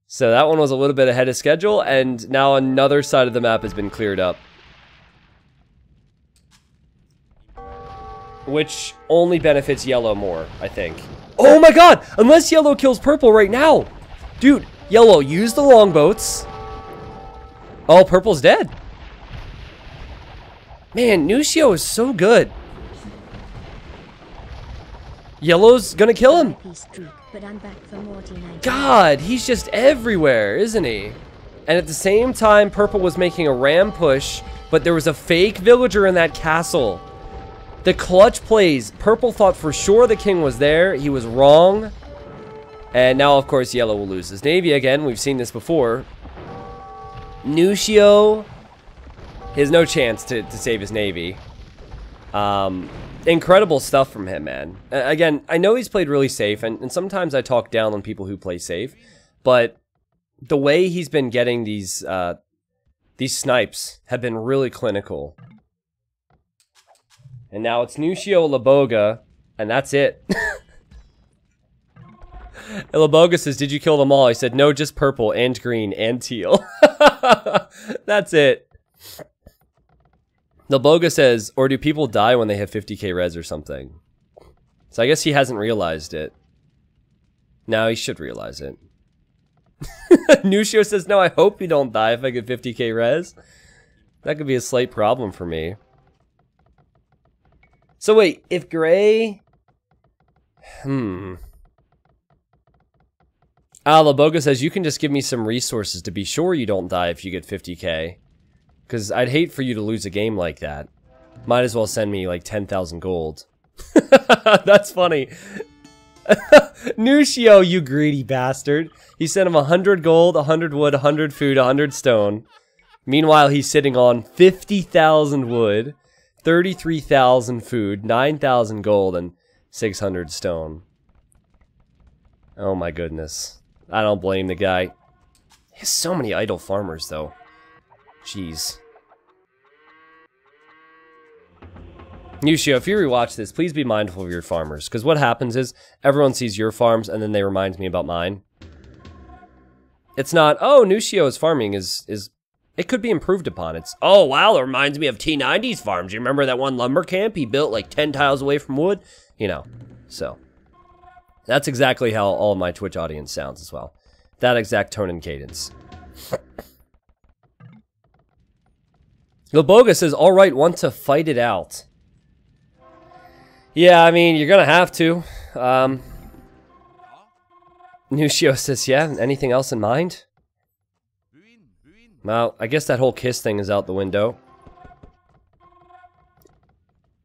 So that one was a little bit ahead of schedule, and now another side of the map has been cleared up. Which only benefits yellow more, I think. Oh my god! Unless yellow kills purple right now! Dude, yellow, use the longboats. Oh, purple's dead. Man, Nucio is so good. Yellow's gonna kill him. God, he's just everywhere, isn't he? And at the same time, Purple was making a ram push, but there was a fake villager in that castle. The clutch plays. Purple thought for sure the king was there. He was wrong. And now, of course, Yellow will lose his navy again. We've seen this before. Nucio has no chance to, to save his navy. Um, incredible stuff from him, man. Again, I know he's played really safe, and, and sometimes I talk down on people who play safe, but the way he's been getting these uh, these snipes have been really clinical. And now it's Nucio Laboga, and that's it. <laughs> Laboga says, did you kill them all? I said, no, just purple and green and teal. <laughs> that's it. Laboga says, or do people die when they have 50k res or something? So I guess he hasn't realized it. Now he should realize it. <laughs> Nucio says, no, I hope you don't die if I get 50k res. That could be a slight problem for me. So wait, if Gray... Hmm... Ah, Laboga says, you can just give me some resources to be sure you don't die if you get 50k. Because I'd hate for you to lose a game like that. Might as well send me like 10,000 gold. <laughs> That's funny. <laughs> Nucio, you greedy bastard. He sent him 100 gold, 100 wood, 100 food, 100 stone. Meanwhile, he's sitting on 50,000 wood, 33,000 food, 9,000 gold, and 600 stone. Oh my goodness. I don't blame the guy. He has so many idle farmers, though. Jeez. Nucio, if you rewatch this, please be mindful of your farmers. Because what happens is, everyone sees your farms, and then they remind me about mine. It's not, oh, Nucio's farming is, is It could be improved upon. It's, oh, wow, it reminds me of T90's farms. You remember that one lumber camp he built like 10 tiles away from wood? You know, so. That's exactly how all my Twitch audience sounds as well. That exact tone and cadence. <laughs> Laboga says, all right, want to fight it out. Yeah, I mean, you're going to have to. Um, Nucio says, yeah, anything else in mind? Well, I guess that whole kiss thing is out the window.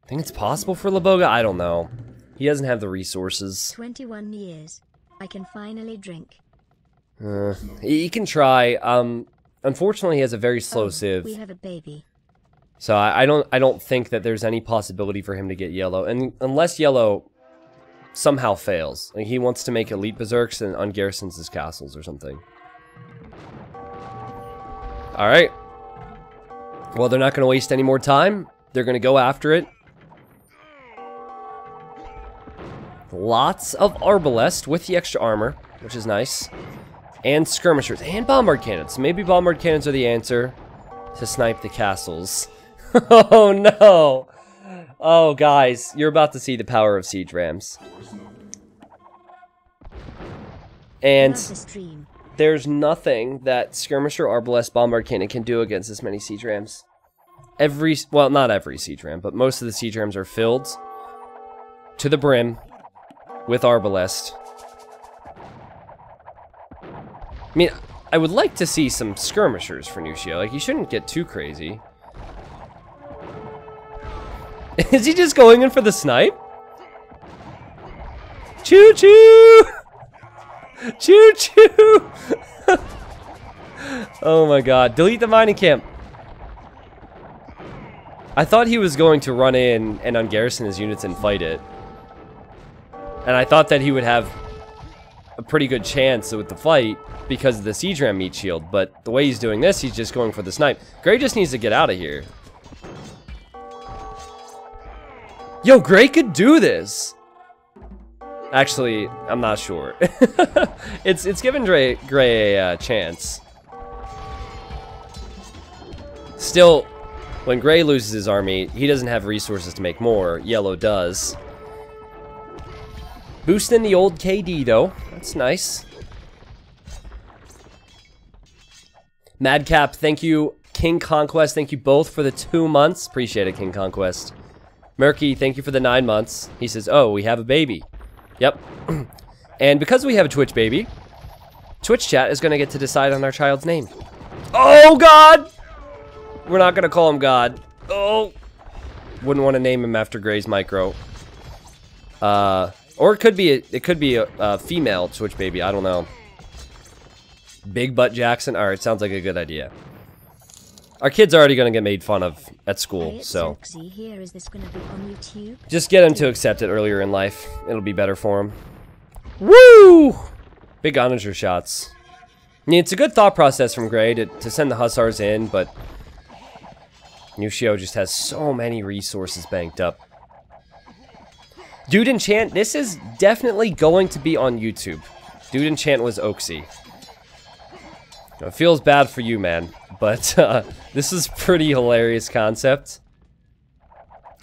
I think it's possible for Laboga? I don't know. He doesn't have the resources. 21 years. I can finally drink. Uh, he he can try. Um, unfortunately, he has a very slow Oh, sieve. We have a baby. So I, I don't I don't think that there's any possibility for him to get yellow, and unless yellow somehow fails, like he wants to make elite berserks and ungarrisons his castles or something. All right. Well, they're not going to waste any more time. They're going to go after it. Lots of arbalest with the extra armor, which is nice, and skirmishers and bombard cannons. Maybe bombard cannons are the answer to snipe the castles. <laughs> oh no! Oh guys, you're about to see the power of siege rams. And Love the stream. there's nothing that skirmisher arbalest bombard cannon can do against this many siege rams. Every well, not every siege ram, but most of the siege rams are filled to the brim with arbalest. I mean, I would like to see some skirmishers for Nucio. Like, you shouldn't get too crazy. <laughs> Is he just going in for the snipe? Choo choo! <laughs> Choo choo! <laughs> oh my god. Delete the mining camp. I thought he was going to run in and ungarrison his units and fight it. And I thought that he would have a pretty good chance with the fight because of the siege ram meat shield. But the way he's doing this, he's just going for the snipe. Gray just needs to get out of here. Yo, Gray could do this. Actually, I'm not sure. <laughs> it's it's given Gray, Gray a uh, chance. Still, when Gray loses his army, he doesn't have resources to make more. Yellow does. Boosting the old KD, though. That's nice. Madcap, thank you. King Conquest, thank you both for the two months. Appreciate it, King Conquest. Murky, thank you for the nine months. He says, oh, we have a baby. Yep. <clears throat> and because we have a Twitch baby, Twitch chat is going to get to decide on our child's name. Oh, God! We're not going to call him God. Oh! Wouldn't want to name him after Gray's Micro. Uh, or it could be a, it could be a, a female Twitch baby. I don't know. Big Butt Jackson. All right, sounds like a good idea. Our kid's are already going to get made fun of at school, so Oxy here. Is this gonna be on YouTube? just get him to accept it earlier in life. It'll be better for him. Woo! Big onager shots. I mean, it's a good thought process from Gray to, to send the Hussars in, but Nucio just has so many resources banked up. Dude Enchant, this is definitely going to be on YouTube. Dude Enchant was Oaksy. It feels bad for you, man, but <laughs> uh, this is pretty hilarious concept.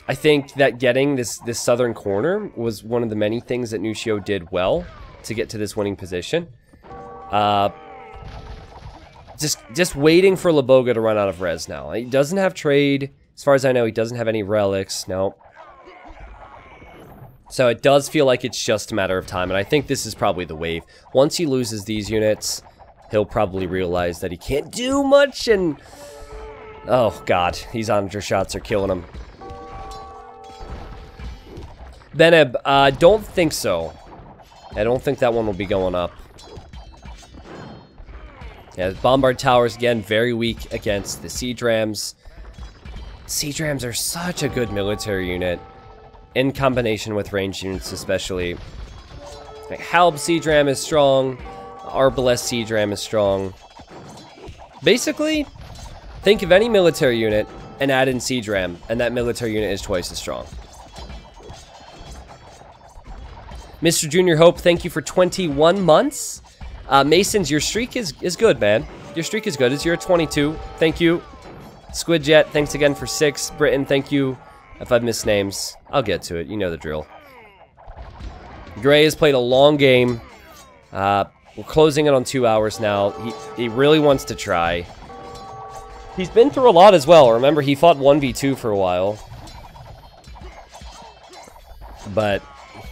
I think that getting this this southern corner was one of the many things that Nucio did well to get to this winning position. Uh, just just waiting for Laboga to run out of res now. He doesn't have trade. As far as I know, he doesn't have any relics. No. So it does feel like it's just a matter of time, and I think this is probably the wave. Once he loses these units, he'll probably realize that he can't do much, and... Oh, God. These onager shots are killing him. Beneb, uh, don't think so. I don't think that one will be going up. Yeah, Bombard Towers, again, very weak against the Siege Rams. Siege Rams are such a good military unit. In combination with ranged units, especially. Like, Halb Siege Ram is strong. Arbalest Siege Ram is strong. Basically, think of any military unit and add in Siege Ram, and that military unit is twice as strong. Mr. Junior Hope, thank you for 21 months. Uh, Masons, your streak is, is good, man. Your streak is good. It's your 22. Thank you. Squidjet, thanks again for six. Britain, thank you. If I've missed names, I'll get to it. You know the drill. Gray has played a long game. Uh, we're closing it on two hours now. He, he really wants to try. He's been through a lot as well. Remember, he fought 1v2 for a while. But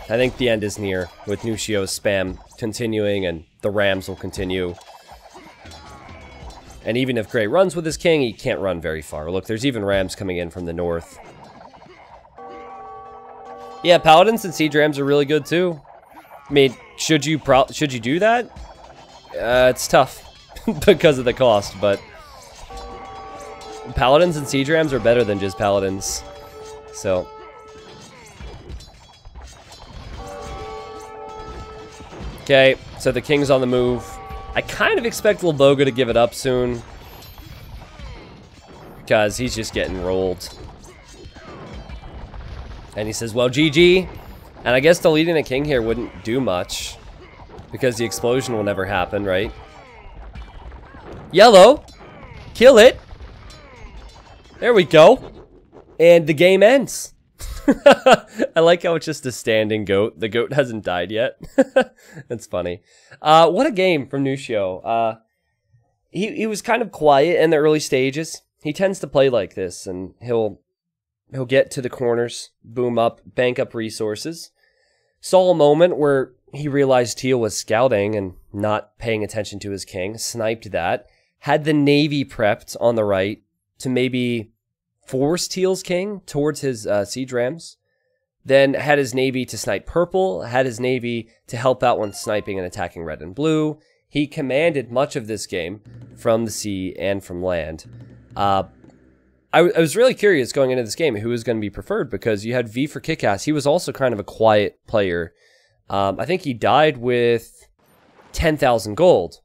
I think the end is near with Nucio's spam continuing and the Rams will continue. And even if Gray runs with his king, he can't run very far. Look, there's even Rams coming in from the north. Yeah, Paladins and Siege Rams are really good too. I mean, should you pro should you do that? Uh, it's tough <laughs> because of the cost, but Paladins and Siege Rams are better than just Paladins. So. Okay, so the King's on the move. I kind of expect Laboga to give it up soon. Because he's just getting rolled. And he says, well, GG. And I guess deleting the king here wouldn't do much. Because the explosion will never happen, right? Yellow! Kill it! There we go. And the game ends. <laughs> I like how it's just a standing goat. The goat hasn't died yet. <laughs> That's funny. Uh, what a game from Nucio. Uh, he, he was kind of quiet in the early stages. He tends to play like this, and he'll he'll get to the corners, boom up, bank up resources. Saw a moment where he realized Teal was scouting and not paying attention to his king, sniped that, had the navy prepped on the right to maybe force Teal's king towards his uh, siege rams, then had his navy to snipe purple, had his navy to help out when sniping and attacking red and blue. He commanded much of this game from the sea and from land. Uh, I, I was really curious going into this game who was going to be preferred because you had V for Kickass. He was also kind of a quiet player. Um, I think he died with 10,000 gold.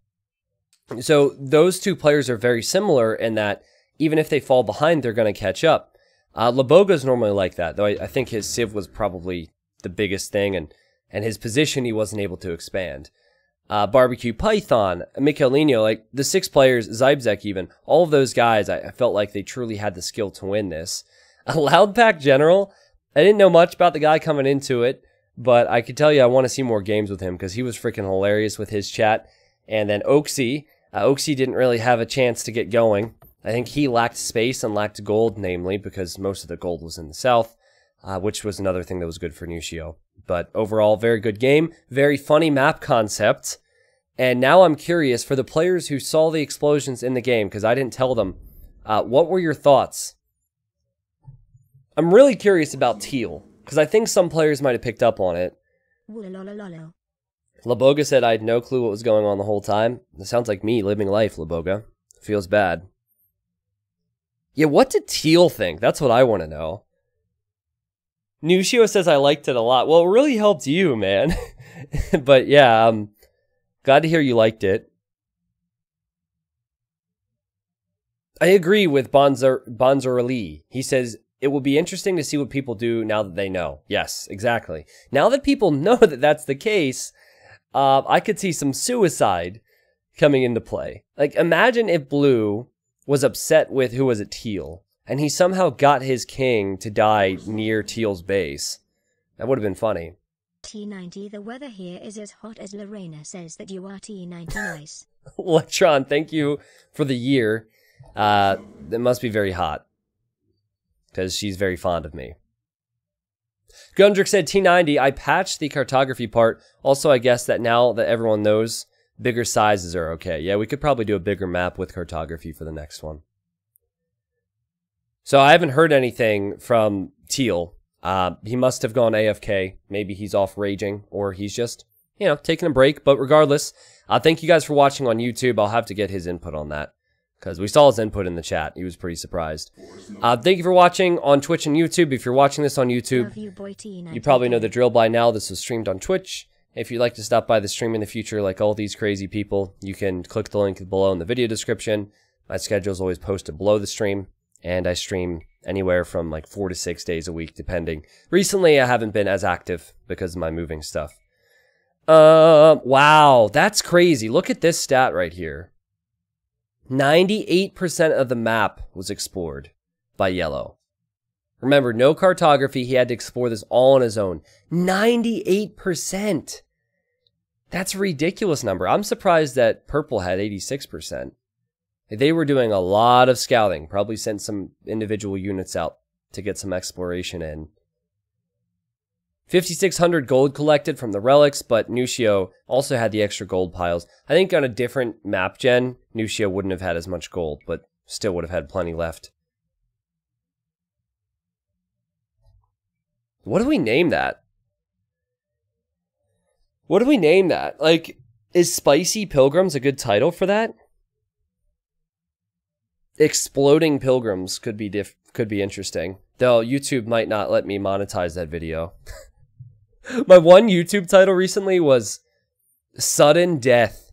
So those two players are very similar in that even if they fall behind, they're going to catch up. Uh, Laboga's normally like that, though I, I, think his Civ was probably the biggest thing, and, and his position he wasn't able to expand uh, Barbecue Python, Michelino, like the six players, Zybzek even, all of those guys, I, felt like they truly had the skill to win this. <laughs> A Loudpack General, I didn't know much about the guy coming into it, but I could tell you I want to see more games with him because he was freaking hilarious with his chat. And then Oaksy, uh, didn't really have a chance to get going. I think he lacked space and lacked gold, namely, because most of the gold was in the south, uh, which was another thing that was good for Nucio. But overall, very good game. Very funny map concept. And now I'm curious for the players who saw the explosions in the game, because I didn't tell them, uh, what were your thoughts? I'm really curious about Teal, because I think some players might have picked up on it. Laboga said I had no clue what was going on the whole time. It sounds like me living life, Laboga. Feels bad. Yeah, what did Teal think? That's what I want to know. Nucio says I liked it a lot. Well, it really helped you, man. <laughs> but yeah, um, glad to hear you liked it. I agree with Bonzor Bonzorali. He says it will be interesting to see what people do now that they know. Yes, exactly. Now that people <laughs> know that that's the case, uh, I could see some suicide coming into play. Like, imagine if Blue was upset with who was it, Teal, and he somehow got his king to die near Teal's base. That would have been funny. T90 The weather here is as hot as Lorena says that you are T90 nice. <laughs> Electron, thank you for the year. Uh, it must be very hot. Because she's very fond of me. Gundrik said T90, I patched the cartography part. Also, I guess that now that everyone knows, bigger sizes are okay. Yeah, we could probably do a bigger map with cartography for the next one. So I haven't heard anything from Teal. Uh, he must have gone AFK. Maybe he's off raging, or he's just, you know, taking a break. But regardless, uh, thank you guys for watching on YouTube. I'll have to get his input on that because we saw his input in the chat. He was pretty surprised. Uh, thank you for watching on Twitch and YouTube. If you're watching this on YouTube, you, boy, you probably know the drill by now. This was streamed on Twitch. If you'd like to stop by the stream in the future, like all these crazy people, you can click the link below in the video description. My schedule is always posted below the stream and I stream anywhere from like four to six days a week, depending. Recently, I haven't been as active because of my moving stuff. Uh, wow, that's crazy. Look at this stat right here. 98% of the map was explored by Yellow. Remember, no cartography. He had to explore this all on his own. 98%. That's a ridiculous number. I'm surprised that Purple had 86%. They were doing a lot of scouting, probably sent some individual units out to get some exploration in. 5,600 gold collected from the relics, but Nucio also had the extra gold piles. I think on a different map gen, Nucio wouldn't have had as much gold, but still would have had plenty left. What do we name that? What do we name that? Like, is Spicy Pilgrims a good title for that? Exploding Pilgrims could be diff- could be interesting. Though YouTube might not let me monetize that video. <laughs> My one YouTube title recently was Sudden Death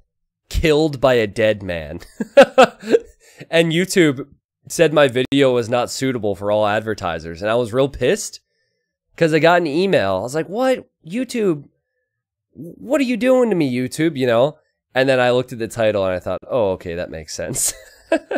Killed by a Dead Man. <laughs> and YouTube said my video was not suitable for all advertisers. And I was real pissed because I got an email. I was like, what? YouTube? What are you doing to me, YouTube? You know? And then I looked at the title and I thought, oh, okay, that makes sense. <laughs>